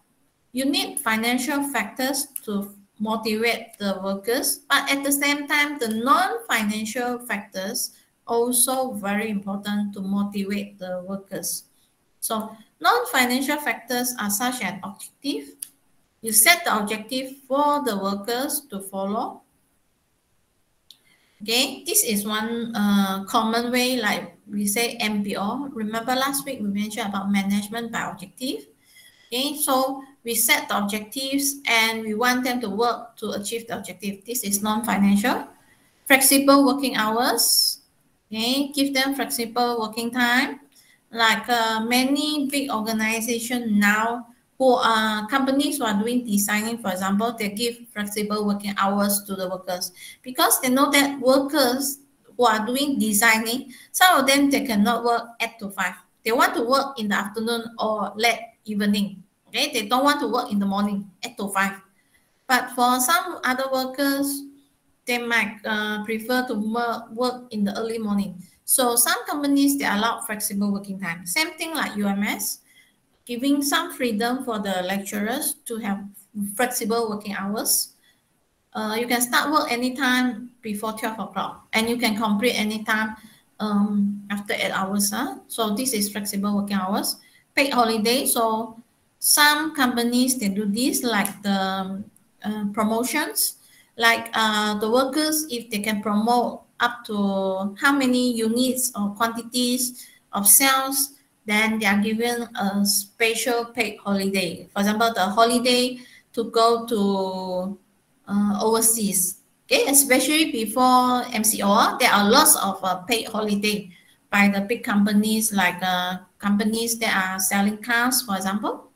you need financial factors to motivate the workers, but at the same time, the non-financial factors also very important to motivate the workers. So non-financial factors are such an objective. You set the objective for the workers to follow. Okay, this is one uh, common way, like we say MBO. Remember last week we mentioned about management by objective. Okay, so we set the objectives and we want them to work to achieve the objective. This is non-financial. Flexible working hours. Okay, give them flexible working time. Like uh, many big organizations now who are companies who are doing designing, for example, they give flexible working hours to the workers because they know that workers who are doing designing, some of them they cannot work 8 to 5. They want to work in the afternoon or late evening. Okay, they don't want to work in the morning, 8 to 5. But for some other workers, they might uh, prefer to work in the early morning. So some companies, they allow flexible working time. Same thing like UMS giving some freedom for the lecturers to have flexible working hours. Uh, you can start work anytime before 12 o'clock and you can complete anytime um, after eight hours. Huh? So this is flexible working hours. Paid holiday. So some companies, they do this like the uh, promotions, like uh, the workers, if they can promote up to how many units or quantities of sales, then they are given a special paid holiday. For example, the holiday to go to uh, overseas. Okay, especially before MCO, there are lots of uh, paid holiday by the big companies like uh, companies that are selling cars, for example,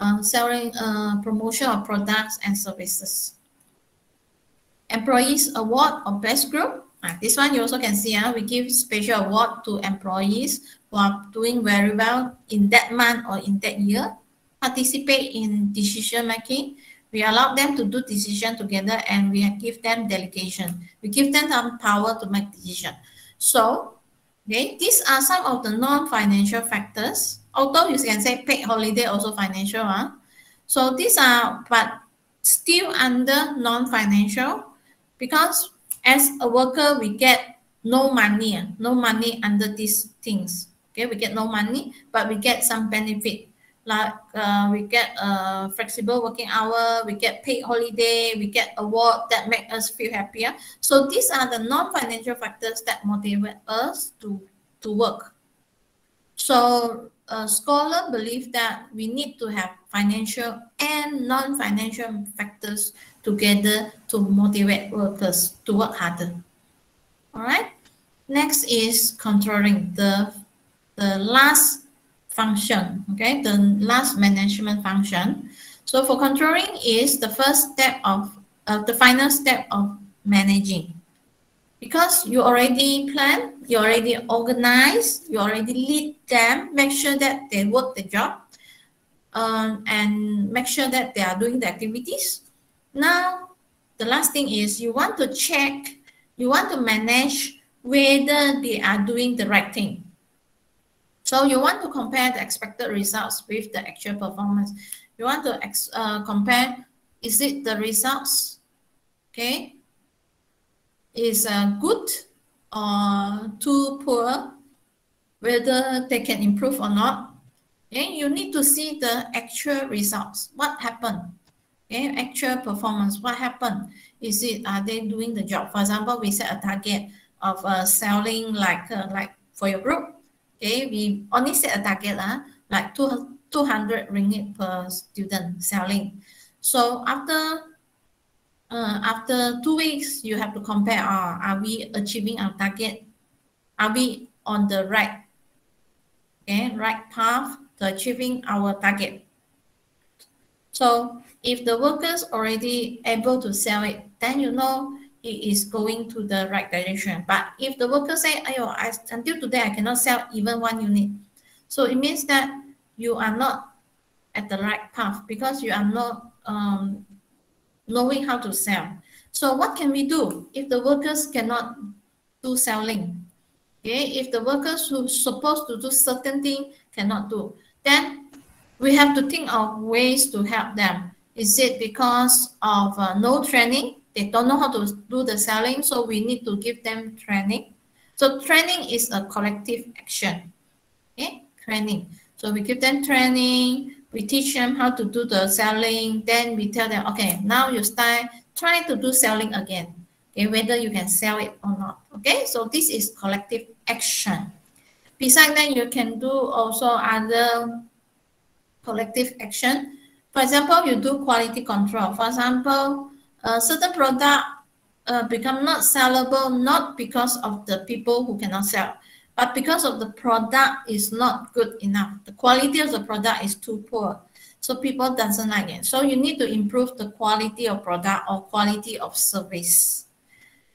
uh, selling uh, promotion of products and services. Employees award or best group. Uh, this one you also can see, uh, we give special award to employees who are doing very well in that month or in that year, participate in decision making. We allow them to do decision together and we give them delegation. We give them some power to make decision. So, okay, these are some of the non-financial factors. Although you can say paid holiday also financial. Huh? So these are, but still under non-financial because as a worker, we get no money, no money under these things. Okay, we get no money, but we get some benefit. Like uh, we get a flexible working hour, we get paid holiday, we get award that make us feel happier. So these are the non-financial factors that motivate us to, to work. So a scholar believe that we need to have financial and non-financial factors together to motivate workers to work harder. All right. Next is controlling the the last function, okay, the last management function. So for controlling is the first step of, uh, the final step of managing. Because you already plan, you already organize, you already lead them, make sure that they work the job, um, and make sure that they are doing the activities. Now, the last thing is you want to check, you want to manage whether they are doing the right thing. So you want to compare the expected results with the actual performance. You want to uh, compare, is it the results, okay, is uh, good or too poor, whether they can improve or not. Okay, you need to see the actual results. What happened? Okay, actual performance. What happened? Is it are they doing the job? For example, we set a target of uh, selling like uh, like for your group. Okay, we only set a target uh, like two, 200 ringgit per student selling. So after uh, after two weeks, you have to compare, uh, are we achieving our target? Are we on the right, okay, right path to achieving our target? So if the workers already able to sell it, then you know it is going to the right direction. But if the workers say, I, until today, I cannot sell even one unit. So it means that you are not at the right path because you are not um, knowing how to sell. So what can we do if the workers cannot do selling? Okay, if the workers who supposed to do certain thing cannot do, then we have to think of ways to help them. Is it because of uh, no training? They don't know how to do the selling, so we need to give them training. So training is a collective action. Okay, training. So we give them training, we teach them how to do the selling. Then we tell them, okay, now you start trying to do selling again. Okay, whether you can sell it or not. Okay, so this is collective action. Besides that, you can do also other collective action. For example, you do quality control. For example, a certain product uh, become not sellable not because of the people who cannot sell, but because of the product is not good enough. The quality of the product is too poor. So people doesn't like it. So you need to improve the quality of product or quality of service.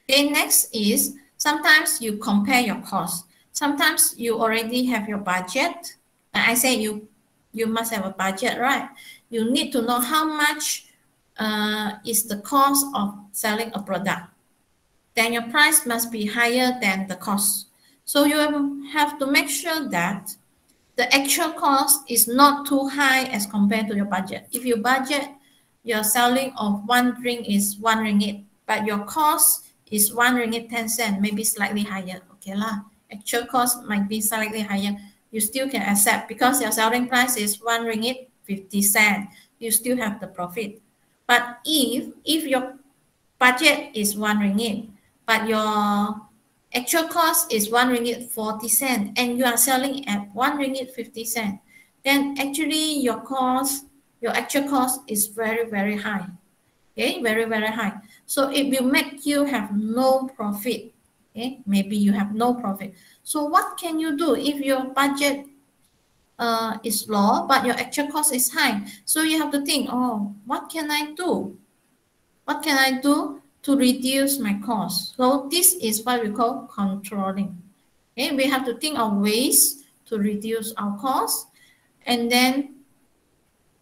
Okay, next is sometimes you compare your cost. Sometimes you already have your budget. I say you you must have a budget, right? You need to know how much uh, is the cost of selling a product. Then your price must be higher than the cost. So you have to make sure that the actual cost is not too high as compared to your budget. If your budget, your selling of one drink is one ringgit, but your cost is one ringgit 10 cent, maybe slightly higher. Okay lah. Actual cost might be slightly higher. You still can accept because your selling price is one ringgit 50 cent. You still have the profit. But if if your budget is one ringgit, but your actual cost is one ringgit 40 cent and you are selling at one ringgit 50 cent, then actually your cost, your actual cost is very, very high. Okay, very, very high. So it will make you have no profit. Okay, maybe you have no profit. So what can you do if your budget uh, is low, but your actual cost is high? So you have to think, oh, what can I do? What can I do to reduce my cost. So this is what we call controlling. Okay, we have to think of ways to reduce our cost, and then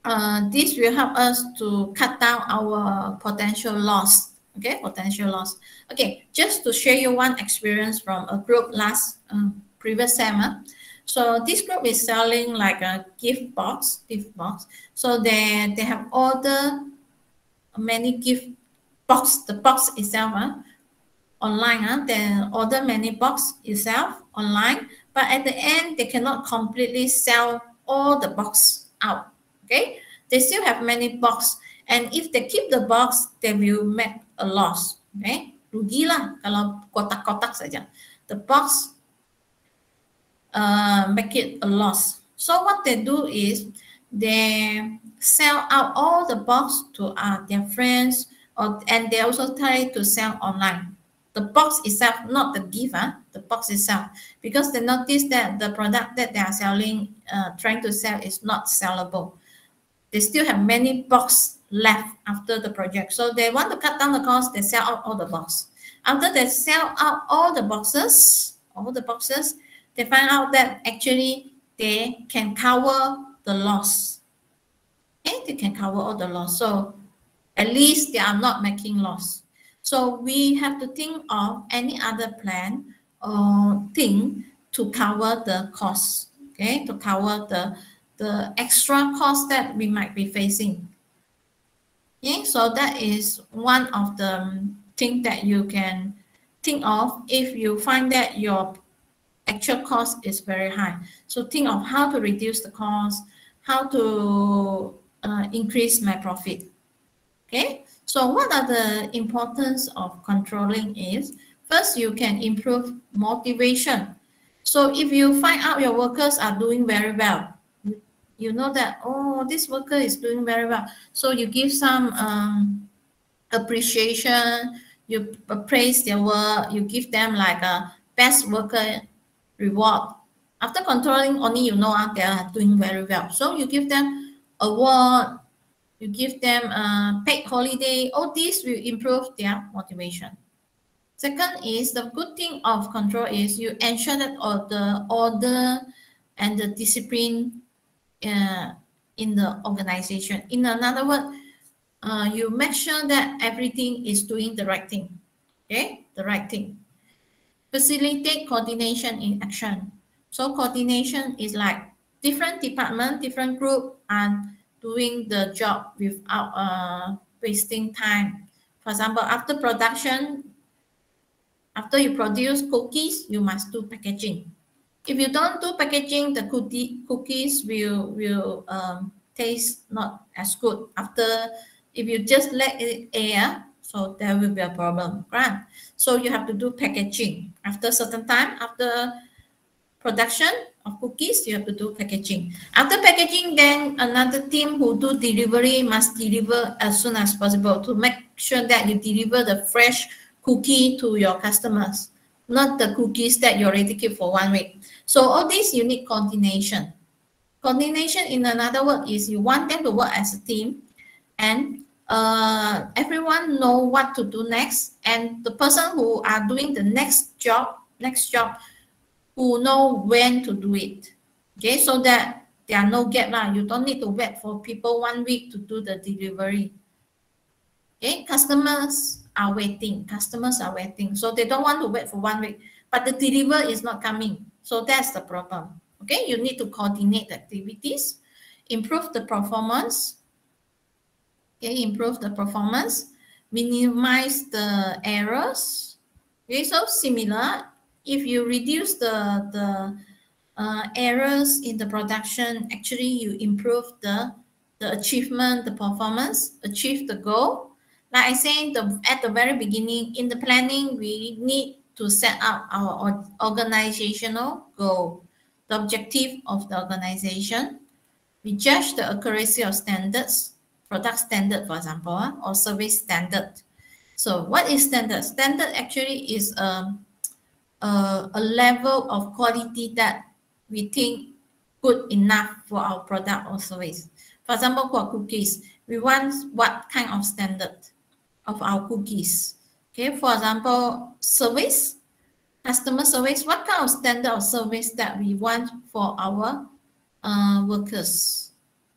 uh, this will help us to cut down our potential loss. Okay, potential loss. Okay, just to share you one experience from a group last uh, previous summer. So this group is selling like a gift box, gift box. So they they have ordered many gift box, the box itself, uh, online, uh, they order many box itself online, but at the end, they cannot completely sell all the box out, okay? They still have many box, and if they keep the box, they will make a loss, okay? Rugi lah kalau kotak-kotak saja. The box uh, make it a loss. So what they do is they sell out all the box to uh, their friends, or, and they also try to sell online. The box itself, not the gift, huh? the box itself, because they notice that the product that they are selling, uh, trying to sell is not sellable. They still have many box left after the project. So they want to cut down the cost, they sell out all the box. After they sell out all the boxes, all the boxes, they find out that actually they can cover the loss. And they can cover all the loss. So at least they are not making loss. So we have to think of any other plan or thing to cover the cost, okay, to cover the, the extra cost that we might be facing. Okay, so that is one of the things that you can think of if you find that your actual cost is very high. So think of how to reduce the cost, how to uh, increase my profit. Okay, so what are the importance of controlling is, first you can improve motivation. So if you find out your workers are doing very well, you know that, oh, this worker is doing very well. So you give some um, appreciation, you praise their work, you give them like a best worker reward. After controlling, only you know uh, they are doing very well. So you give them award, you give them a paid holiday. All these will improve their motivation. Second is the good thing of control is you ensure that all the order and the discipline uh, in the organization. In another word, uh, you make sure that everything is doing the right thing. Okay, the right thing. Facilitate coordination in action. So coordination is like different department, different group, and doing the job without uh, wasting time. For example, after production, after you produce cookies, you must do packaging. If you don't do packaging, the cookie, cookies will, will um, taste not as good. After, if you just let it air, so there will be a problem, right? So you have to do packaging. After certain time, after production of cookies, you have to do packaging. After packaging, then another team who do delivery must deliver as soon as possible to make sure that you deliver the fresh cookie to your customers, not the cookies that you already keep for one week. So all these you need coordination. Coordination in another word is you want them to work as a team and uh, everyone know what to do next and the person who are doing the next job, next job who know when to do it. Okay, so that there are no gap lah. You don't need to wait for people one week to do the delivery. Okay, customers are waiting. Customers are waiting. So they don't want to wait for one week, but the deliver is not coming. So that's the problem. Okay, you need to coordinate activities, improve the performance. Okay, improve the performance, minimize the errors. Okay, so similar if you reduce the, the uh, errors in the production, actually you improve the, the achievement, the performance, achieve the goal. Like I said the, at the very beginning, in the planning, we need to set up our organizational goal, the objective of the organization. We judge the accuracy of standards, product standard, for example, or service standard. So what is standard? Standard actually is a um, uh, a level of quality that we think good enough for our product or service. For example, for cookies, we want what kind of standard of our cookies. Okay, for example, service, customer service, what kind of standard of service that we want for our uh, workers?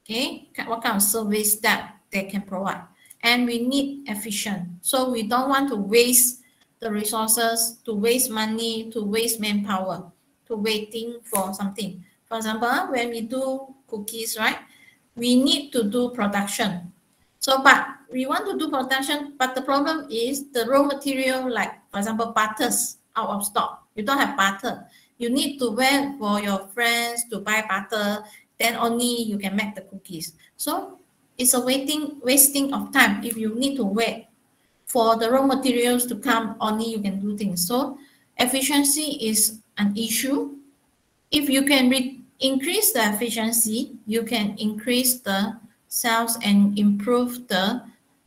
Okay, what kind of service that they can provide? And we need efficient. So we don't want to waste the resources, to waste money, to waste manpower, to waiting for something. For example, when we do cookies, right, we need to do production. So, but we want to do production, but the problem is the raw material, like for example, butters out of stock. You don't have butter. You need to wait for your friends to buy butter, then only you can make the cookies. So it's a waiting, wasting of time if you need to wait for the raw materials to come, only you can do things. So efficiency is an issue. If you can increase the efficiency, you can increase the sales and improve the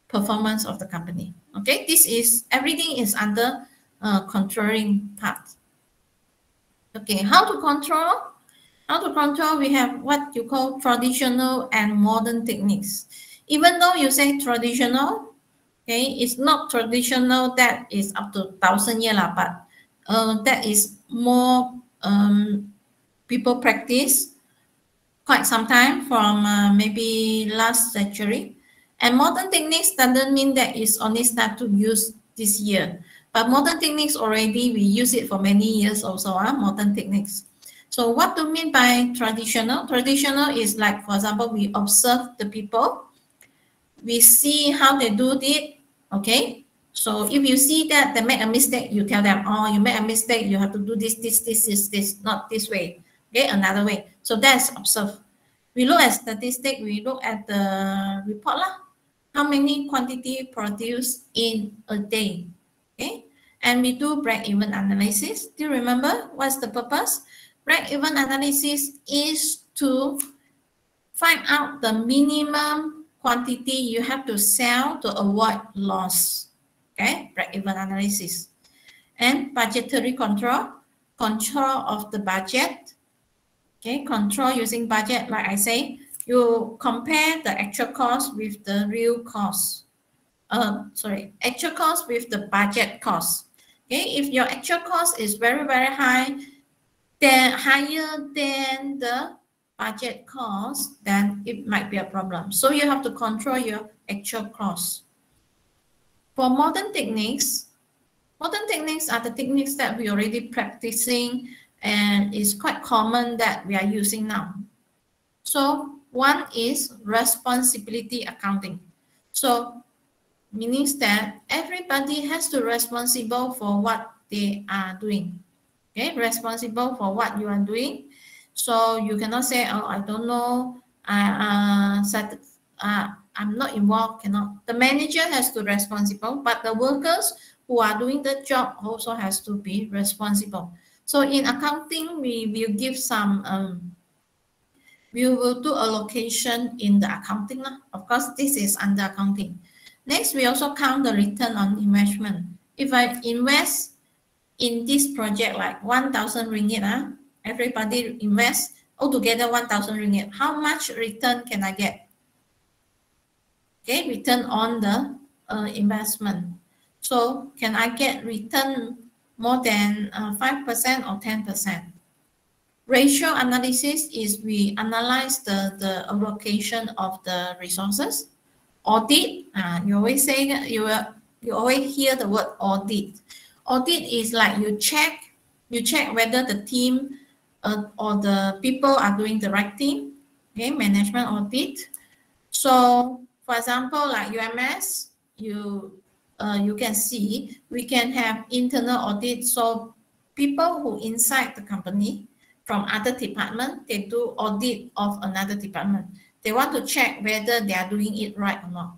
performance of the company. Okay, this is everything is under uh, controlling part. Okay, how to control? How control? We have what you call traditional and modern techniques. Even though you say traditional, Okay, it's not traditional that is up to thousand year lah, but uh, that is more um, people practice quite some time from uh, maybe last century. And modern techniques doesn't mean that it's only start to use this year. But modern techniques already, we use it for many years also, uh, modern techniques. So what do you mean by traditional? Traditional is like, for example, we observe the people, we see how they do it, okay So if you see that they make a mistake, you tell them, oh, you made a mistake, you have to do this, this, this, this, this, not this way. Okay, another way. So that's observe. We look at statistic, we look at the report lah. How many quantity produced in a day. Okay, and we do break-even analysis. Do you remember what's the purpose? Break-even analysis is to find out the minimum quantity you have to sell to avoid loss. Okay, break-even analysis. And budgetary control, control of the budget. Okay, control using budget, like I say, you compare the actual cost with the real cost. Uh, sorry, actual cost with the budget cost. Okay, if your actual cost is very, very high, then higher than the budget cost, then it might be a problem. So you have to control your actual cost. For modern techniques, modern techniques are the techniques that we already practicing and it's quite common that we are using now. So one is responsibility accounting. So meaning that everybody has to responsible for what they are doing. Okay, responsible for what you are doing. So you cannot say, oh, I don't know, I, uh, uh, I'm not involved, cannot. The manager has to be responsible, but the workers who are doing the job also has to be responsible. So in accounting, we will give some, um, we will do allocation in the accounting. Of course, this is under accounting. Next, we also count the return on investment. If I invest in this project like 1,000 ringgit, uh, everybody invest altogether 1,000 ringgit, how much return can I get? okay, return on the uh, investment. So can I get return more than uh, 5% or 10%? Ratio analysis is we analyze the, the allocation of the resources. Audit, uh, you always say, you, you always hear the word audit. Audit is like you check, you check whether the team uh, or the people are doing the right thing, okay, management audit. So for example, like UMS, you uh, you can see we can have internal audit. So people who inside the company from other department, they do audit of another department. They want to check whether they are doing it right or not.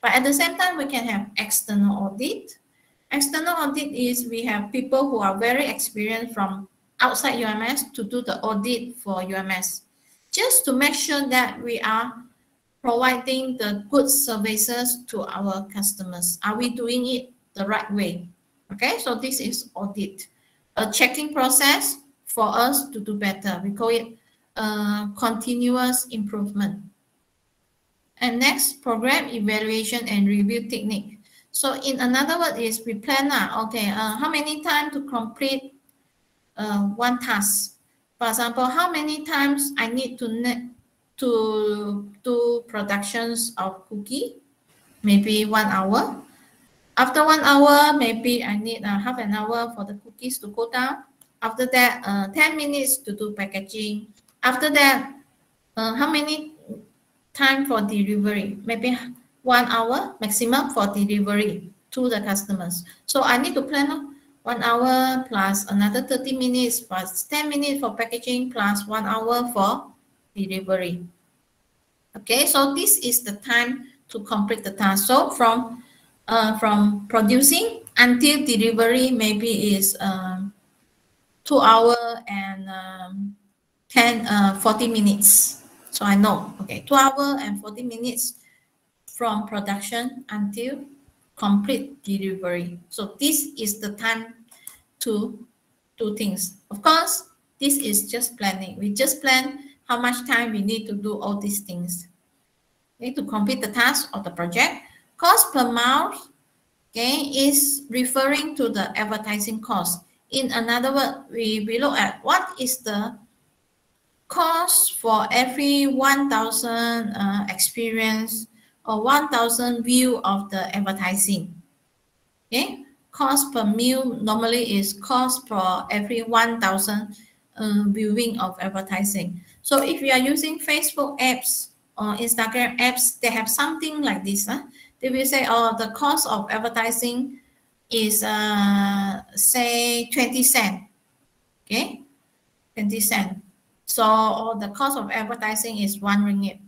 But at the same time, we can have external audit. External audit is we have people who are very experienced from outside UMS to do the audit for UMS, just to make sure that we are providing the good services to our customers. Are we doing it the right way? Okay, so this is audit, a checking process for us to do better. We call it uh, continuous improvement. And next, program evaluation and review technique. So in another word is we plan, uh, okay, uh, how many time to complete uh, one task? For example, how many times I need to to do productions of cookie, maybe one hour. After one hour, maybe I need uh, half an hour for the cookies to go down. After that, uh, 10 minutes to do packaging. After that, uh, how many time for delivery? Maybe one hour maximum for delivery to the customers. So I need to plan one hour plus another 30 minutes plus 10 minutes for packaging plus one hour for delivery. Okay, so this is the time to complete the task. So from uh, from producing until delivery maybe is um, two hour and um, 10, uh, 40 minutes. So I know, okay, two hour and 40 minutes from production until complete delivery. So this is the time to do things. Of course, this is just planning. We just plan how much time we need to do all these things. Okay, to complete the task of the project. Cost per month okay, is referring to the advertising cost. In another word, we, we look at what is the cost for every 1,000 uh, experience or 1,000 view of the advertising. Okay, cost per mil normally is cost per every 1,000 uh, viewing of advertising. So if you are using Facebook apps or Instagram apps, they have something like this. Huh? They will say, oh, the cost of advertising is uh, say 20 cent. Okay, 20 cent. So the cost of advertising is one ringgit.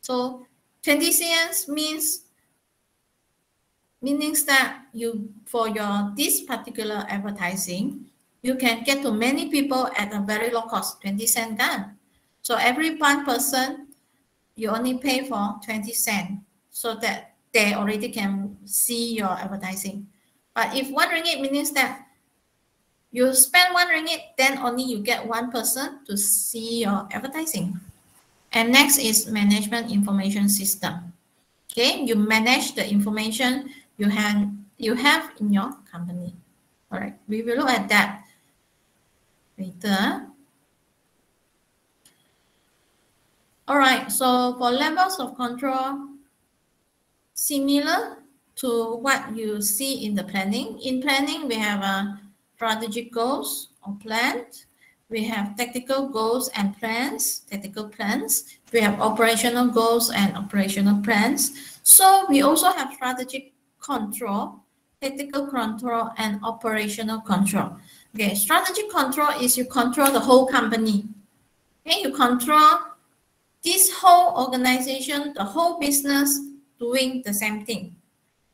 So 20 cents means meaning that you for your this particular advertising, you can get to many people at a very low cost, 20 cent gun. So every one person, you only pay for 20 cent so that they already can see your advertising. But if one ringgit means that you spend one ringgit, then only you get one person to see your advertising. And next is management information system. Okay, you manage the information you have you have in your company. All right, we will look at that later. All right, so for levels of control, similar to what you see in the planning. In planning, we have a strategic goals or plans. We have tactical goals and plans, tactical plans. We have operational goals and operational plans. So we also have strategic control, tactical control, and operational control. Okay, strategic control is you control the whole company. Okay, you control this whole organization, the whole business doing the same thing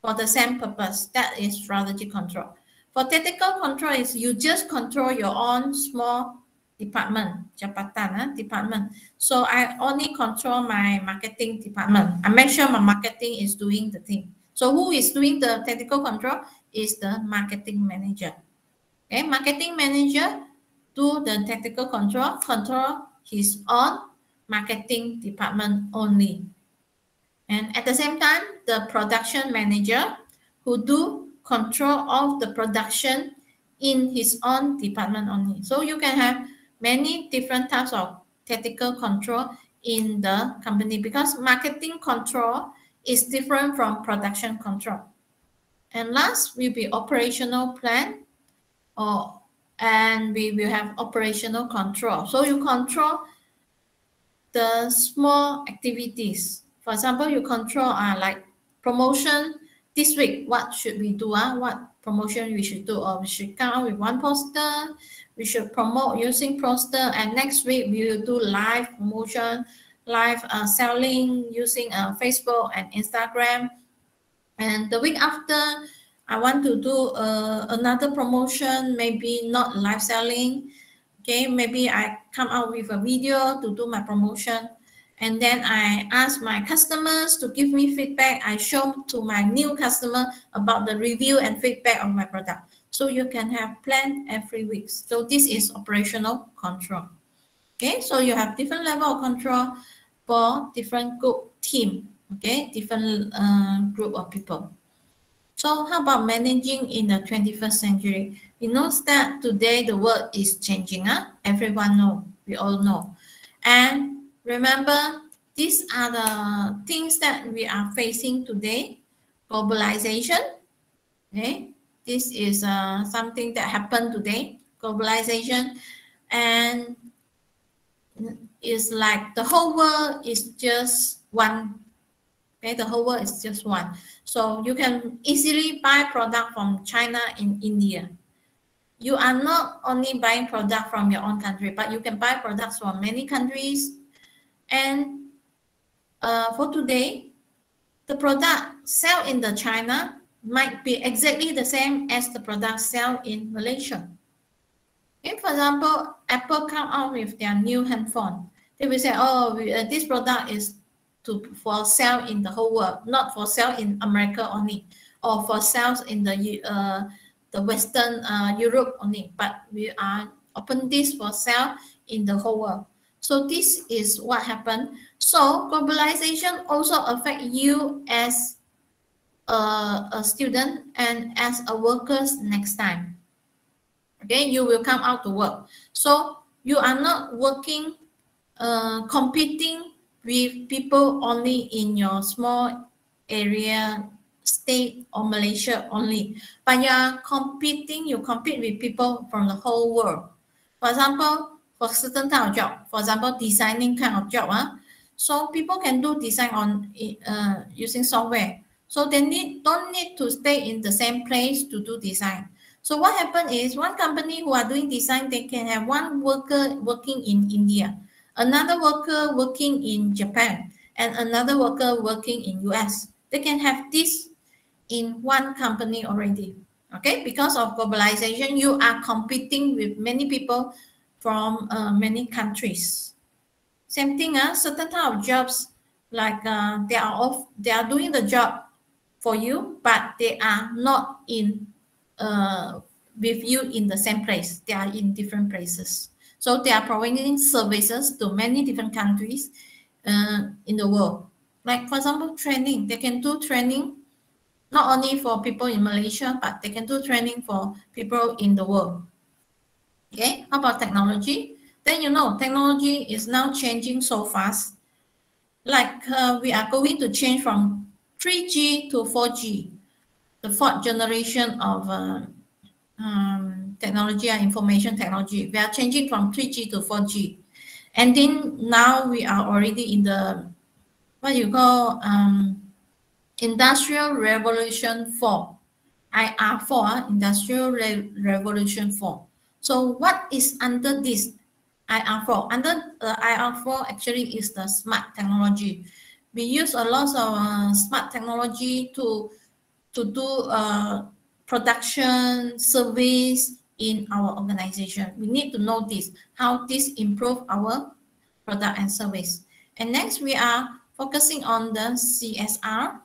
for the same purpose. That is strategic control. For tactical control is you just control your own small department, jabatan, uh, department. So I only control my marketing department. I make sure my marketing is doing the thing. So who is doing the technical control is the marketing manager. Okay, marketing manager do the technical control, control his own marketing department only. And at the same time, the production manager who do control of the production in his own department only. So you can have many different types of tactical control in the company because marketing control is different from production control. And last will be operational plan or and we will have operational control. So you control the small activities. For example, you control uh, like promotion this week. What should we do? Uh? What promotion we should do? Or we should come out with one poster. We should promote using poster. And next week we will do live promotion, live uh, selling using uh, Facebook and Instagram. And the week after, I want to do uh, another promotion, maybe not live selling, okay maybe i come out with a video to do my promotion and then i ask my customers to give me feedback i show to my new customer about the review and feedback of my product so you can have plan every week so this is operational control okay so you have different level of control for different group team okay different uh, group of people so how about managing in the 21st century he know that today the world is changing. Huh? Everyone know. We all know. And remember, these are the things that we are facing today. Globalization. Okay. This is uh, something that happened today. Globalization. And it's like the whole world is just one Okay, the whole world is just one. So you can easily buy product from China in India you are not only buying product from your own country, but you can buy products from many countries. And uh, for today, the product sell in the China might be exactly the same as the product sell in Malaysia. If, for example, Apple come out with their new handphone, they will say, oh, we, uh, this product is to for sale in the whole world, not for sale in America only, or for sales in the uh, the Western uh, Europe only, but we are open this for sale in the whole world. So this is what happened. So globalization also affect you as a, a student and as a workers next time. Okay, you will come out to work. So you are not working, uh, competing with people only in your small area state or Malaysia only, but you are competing, you compete with people from the whole world. For example, for certain type of job, for example, designing kind of job, huh? so people can do design on uh, using software. So they need don't need to stay in the same place to do design. So what happened is one company who are doing design, they can have one worker working in India, another worker working in Japan, and another worker working in US. They can have this in one company already. Okay, because of globalization, you are competing with many people from uh, many countries. Same thing, uh, certain type of jobs, like uh, they are off, they are doing the job for you, but they are not in uh, with you in the same place. They are in different places. So they are providing services to many different countries uh, in the world. Like for example, training. They can do training not only for people in Malaysia, but they can do training for people in the world. Okay, how about technology? Then you know, technology is now changing so fast. Like uh, we are going to change from 3G to 4G, the fourth generation of uh, um, technology and information technology. We are changing from 3G to 4G. And then now we are already in the, what you call, um, Industrial Revolution 4, IR4, Industrial Re Revolution 4. So what is under this IR4? Under the IR4 actually is the smart technology. We use a lot of uh, smart technology to, to do uh, production, service in our organization. We need to know this, how this improve our product and service. And next, we are focusing on the CSR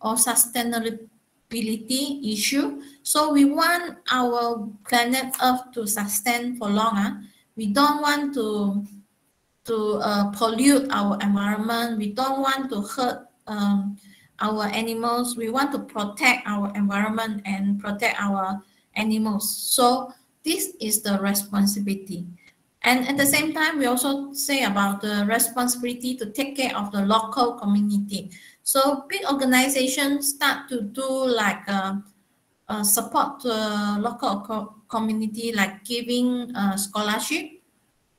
or sustainability issue. So we want our planet Earth to sustain for longer. We don't want to to uh, pollute our environment. We don't want to hurt um, our animals. We want to protect our environment and protect our animals. So this is the responsibility. And at the same time, we also say about the responsibility to take care of the local community. So big organizations start to do like a, a support to a local co community, like giving scholarship,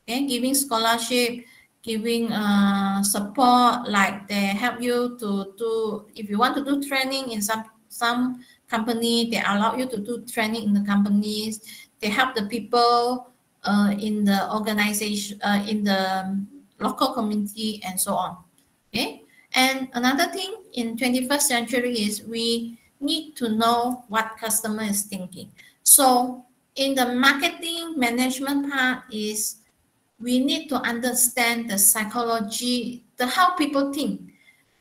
giving scholarship, giving uh, support like they help you to do if you want to do training in some some company they allow you to do training in the companies. They help the people uh, in the organization uh, in the local community and so on. Okay? And another thing in 21st century is we need to know what customer is thinking. So in the marketing management part is we need to understand the psychology, the how people think,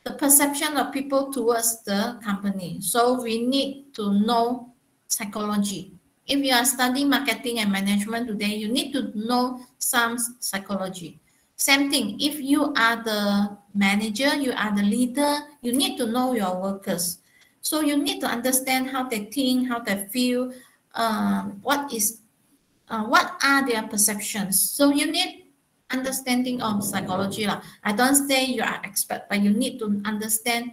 the perception of people towards the company. So we need to know psychology. If you are studying marketing and management today, you need to know some psychology. Same thing, if you are the manager, you are the leader, you need to know your workers. So you need to understand how they think, how they feel, um, what is uh, what are their perceptions. So you need understanding of psychology. Lah. I don't say you are expert, but you need to understand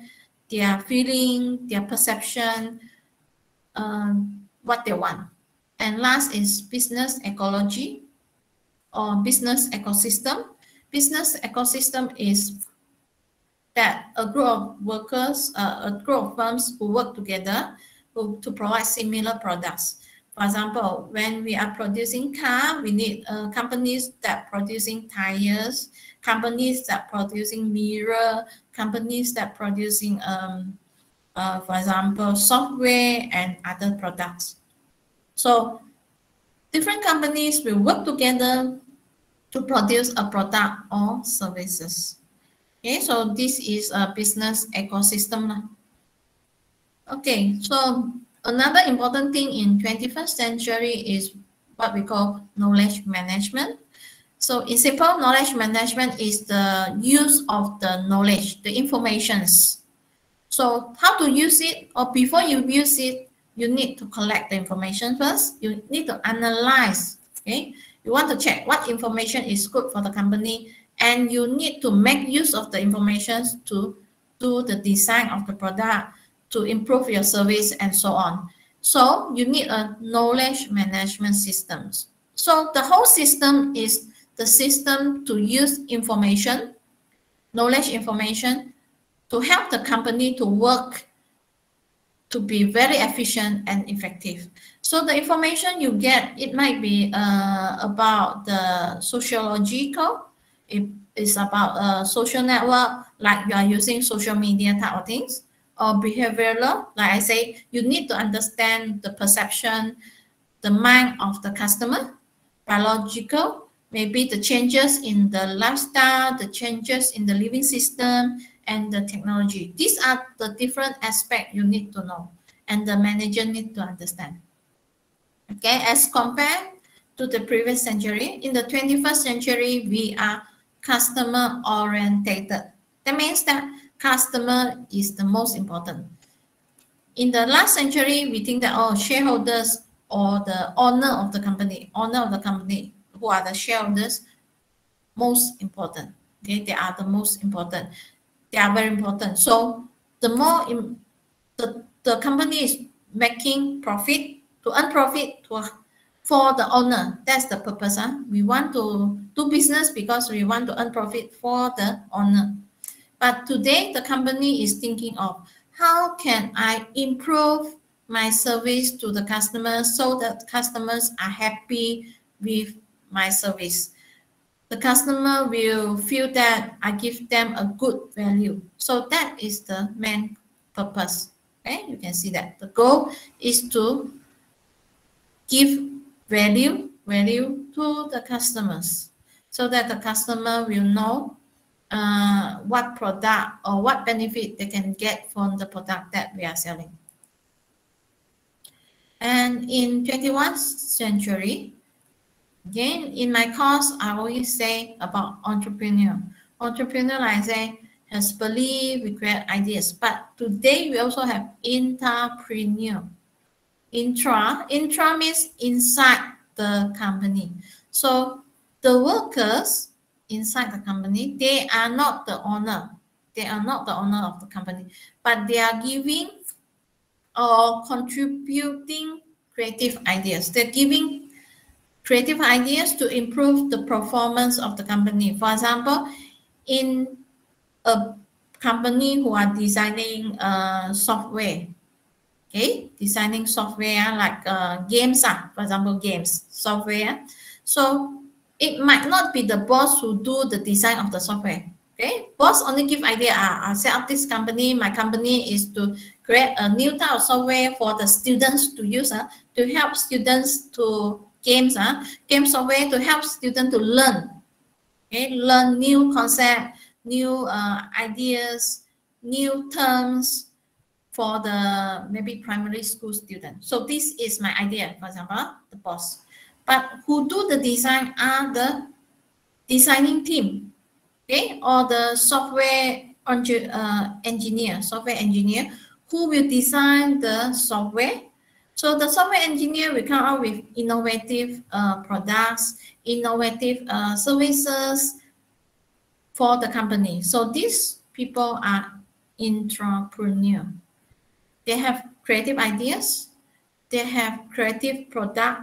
their feeling, their perception, um, what they want. And last is business ecology or business ecosystem. Business ecosystem is that a group of workers, uh, a group of firms who work together to provide similar products. For example, when we are producing car, we need uh, companies that producing tires, companies that producing mirror, companies that producing, um, uh, for example, software and other products. So different companies will work together to produce a product or services. Okay, so this is a business ecosystem. Okay, so Another important thing in 21st century is what we call knowledge management. So in simple, knowledge management is the use of the knowledge, the informations. So how to use it or before you use it, you need to collect the information first. You need to analyze, okay? You want to check what information is good for the company and you need to make use of the information to do the design of the product, to improve your service and so on. So you need a knowledge management systems. So the whole system is the system to use information, knowledge information, to help the company to work to be very efficient and effective. So the information you get, it might be uh, about the sociological, it is about a social network, like you are using social media type of things, or behavioral, like I say, you need to understand the perception, the mind of the customer, biological, maybe the changes in the lifestyle, the changes in the living system, and the technology. These are the different aspects you need to know and the manager need to understand. Okay, as compared to the previous century, in the 21st century, we are customer orientated. That means that customer is the most important. In the last century, we think that oh, shareholders or the owner of the company, owner of the company, who are the shareholders, most important. Okay, they are the most important. They are very important. So the more in, the the company is making profit to earn profit to for the owner. That's the purpose. Huh? We want to do business because we want to earn profit for the owner. But today the company is thinking of how can I improve my service to the customers so that customers are happy with my service. The customer will feel that I give them a good value. So that is the main purpose. Okay, you can see that the goal is to give value value to the customers so that the customer will know uh, what product or what benefit they can get from the product that we are selling. And in 21st century, again, in my course, I always say about entrepreneur. Entrepreneur, I say, has belief, we create ideas. But today we also have intrapreneur. Intra, intra means inside the company. So the workers inside the company, they are not the owner. They are not the owner of the company, but they are giving or contributing creative ideas. They're giving creative ideas to improve the performance of the company. For example, in a company who are designing uh, software, okay, designing software like uh, games, uh, for example, games software. So it might not be the boss who do the design of the software. Okay, boss only give idea. Uh, I set up this company. My company is to create a new type of software for the students to use. Uh, to help students to games. Uh, game software to help students to learn. Okay, learn new concept new uh, ideas, new terms for the maybe primary school student. So this is my idea, for example, the boss. But who do the design are the designing team, okay, or the software uh, engineer, software engineer who will design the software. So the software engineer will come out with innovative uh, products, innovative uh, services, for the company. So these people are intrapreneur. They have creative ideas. They have creative product.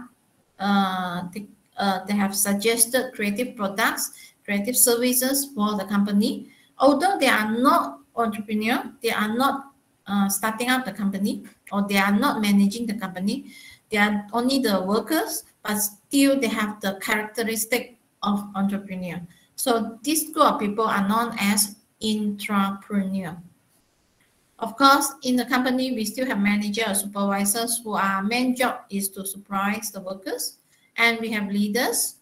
Uh, they, uh, they have suggested creative products, creative services for the company. Although they are not entrepreneur, they are not uh, starting up the company or they are not managing the company. They are only the workers, but still they have the characteristic of entrepreneur. So these group of people are known as intrapreneur. Of course, in the company, we still have managers or supervisors who our main job is to supervise the workers. And we have leaders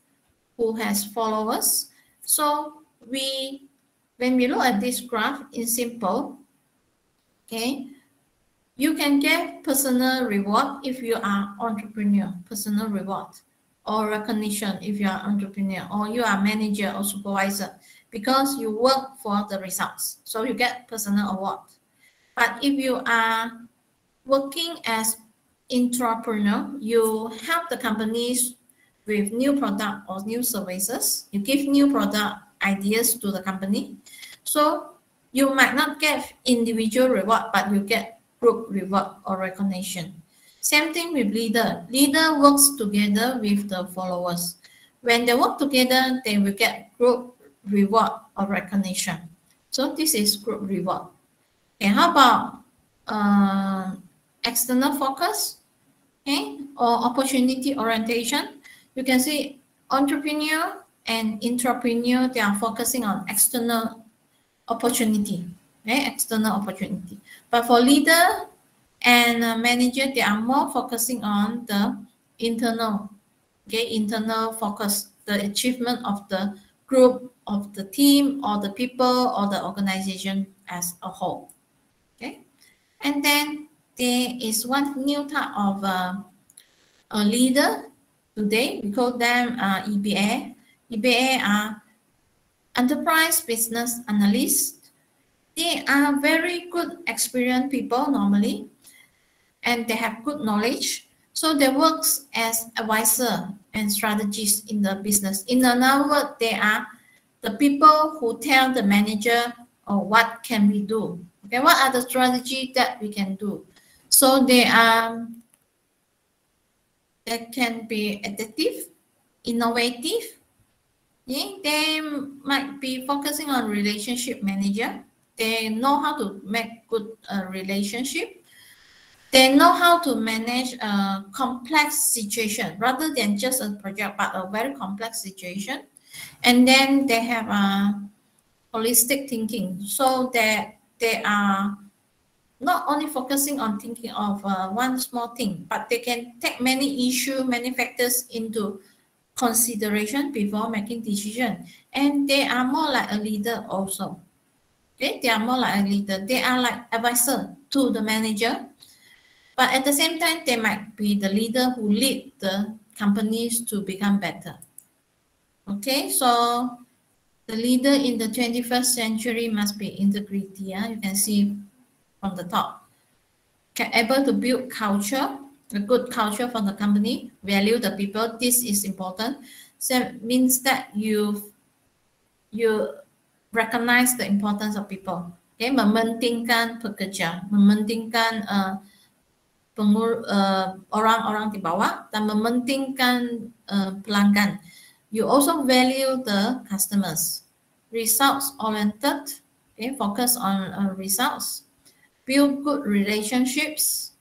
who has followers. So we, when we look at this graph in simple, okay, you can get personal reward if you are entrepreneur, personal reward or recognition if you are entrepreneur or you are manager or supervisor because you work for the results. So you get personal award. But if you are working as intrapreneur, you help the companies with new product or new services. You give new product ideas to the company. So you might not get individual reward, but you get group reward or recognition. Same thing with leader. Leader works together with the followers. When they work together, they will get group reward or recognition. So this is group reward. And how about uh, external focus, okay, or opportunity orientation. You can see entrepreneur and intrapreneur, they are focusing on external opportunity, okay, external opportunity. But for leader and manager, they are more focusing on the internal, okay, internal focus, the achievement of the group, of the team, or the people, or the organization as a whole. And then there is one new type of uh, a leader today. We call them uh, EBA. EBA are enterprise business analysts. They are very good experienced people normally, and they have good knowledge. So they work as advisor and strategists in the business. In another word, they are the people who tell the manager or what can we do. Okay, what are the strategy that we can do? So they are they can be adaptive, innovative. Yeah, they might be focusing on relationship manager. They know how to make good uh, relationship. They know how to manage a complex situation rather than just a project, but a very complex situation. And then they have a holistic thinking, so that they are not only focusing on thinking of uh, one small thing, but they can take many issue, many factors into consideration before making decision. And they are more like a leader also. Okay, they are more like a leader. They are like advisor to the manager. But at the same time, they might be the leader who lead the companies to become better. Okay, so the leader in the 21st century must be integrity. Yeah? You can see from the top. Can able to build culture, a good culture for the company, value the people. This is important. So means that you you recognize the importance of people. Okay, mementingkan pekerja, mementingkan uh, pengur, uh, orang-orang di bawah dan mementingkan uh, pelanggan. You also value the customers. Results oriented, okay, focus on uh, results build good relationships,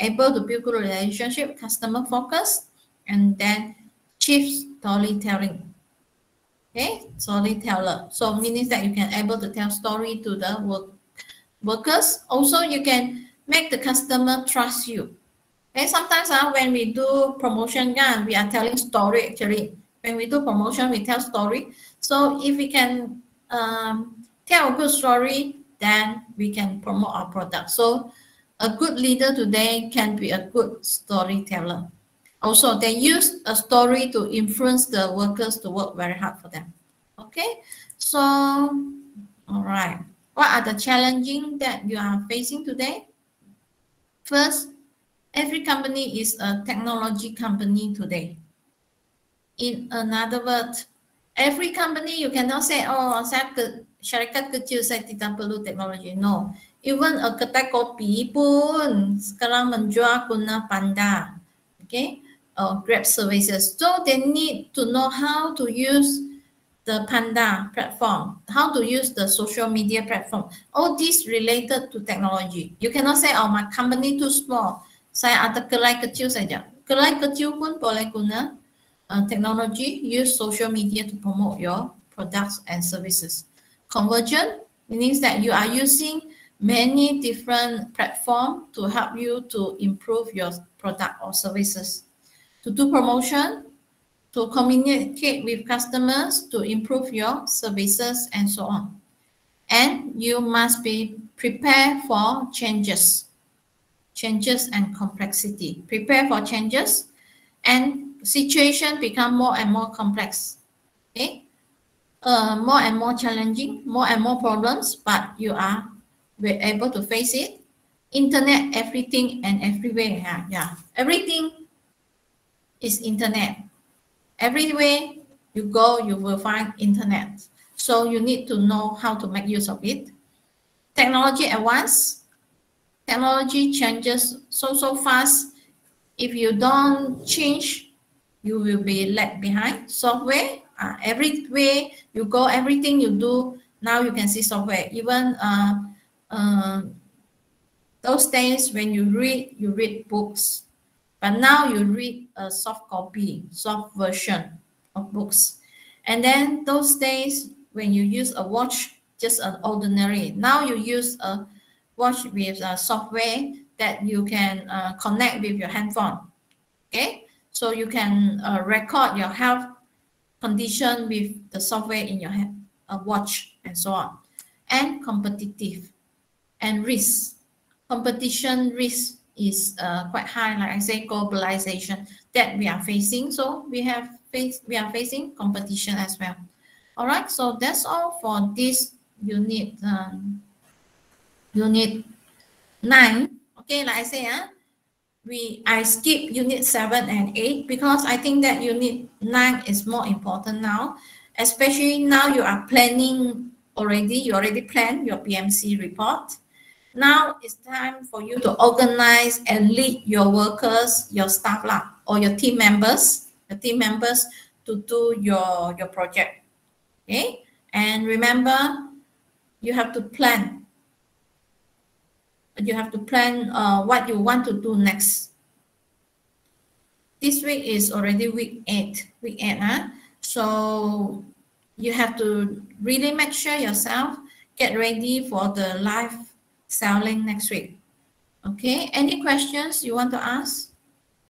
able to build good relationship, customer focus, and then chief storytelling. Okay, storyteller. So meaning that you can able to tell story to the work workers. Also, you can make the customer trust you. Okay, sometimes uh, when we do promotion, yeah, we are telling story actually. When we do promotion, we tell story. So if we can um, tell a good story, then we can promote our product. So a good leader today can be a good storyteller. Also, they use a story to influence the workers to work very hard for them. Okay, so all right. What are the challenging that you are facing today? First, every company is a technology company today. In another word, every company you cannot say, oh, saya syarikat kecil saya tidak perlu teknologi. No. Even a kedai kopi pun sekarang menjual guna panda. Okay. Or Grab services. So they need to know how to use the Panda platform, how to use the social media platform. All this related to technology. You cannot say, oh, my company too small. Saya ada kelai kecil saja. Kelai kecil pun boleh guna uh, technology, use social media to promote your products and services. Convergent means that you are using many different platforms to help you to improve your product or services. To do promotion, to communicate with customers, to improve your services, and so on. And you must be prepared for changes, changes and complexity. Prepare for changes and situation become more and more complex. Okay, uh, more and more challenging, more and more problems, but you are we're able to face it. Internet, everything and everywhere. Yeah, yeah. Everything is internet. Everywhere you go, you will find internet. So you need to know how to make use of it. Technology advance. Technology changes so, so fast. If you don't change, you will be left behind. Software, uh, way you go, everything you do, now you can see software. Even uh, uh, Those days when you read, you read books, but now you read a soft copy, soft version of books. And then those days when you use a watch, just an ordinary. Now you use a watch with a software that you can uh, connect with your handphone. Okay, so you can uh, record your health condition with the software in your hand, uh, watch and so on. And competitive and risk. Competition risk is uh, quite high, like I say, globalization that we are facing. So we have face we are facing competition as well. All right, so that's all for this unit um, unit nine. Okay, like I say, uh, we I skip unit seven and eight because I think that unit nine is more important now, especially now you are planning already. You already plan your PMC report now it's time for you to organize and lead your workers, your staff lah, or your team members, the team members to do your, your project. Okay? And remember, you have to plan. You have to plan uh, what you want to do next. This week is already week eight. Week eight, huh? So you have to really make sure yourself get ready for the live selling next week. Okay, any questions you want to ask?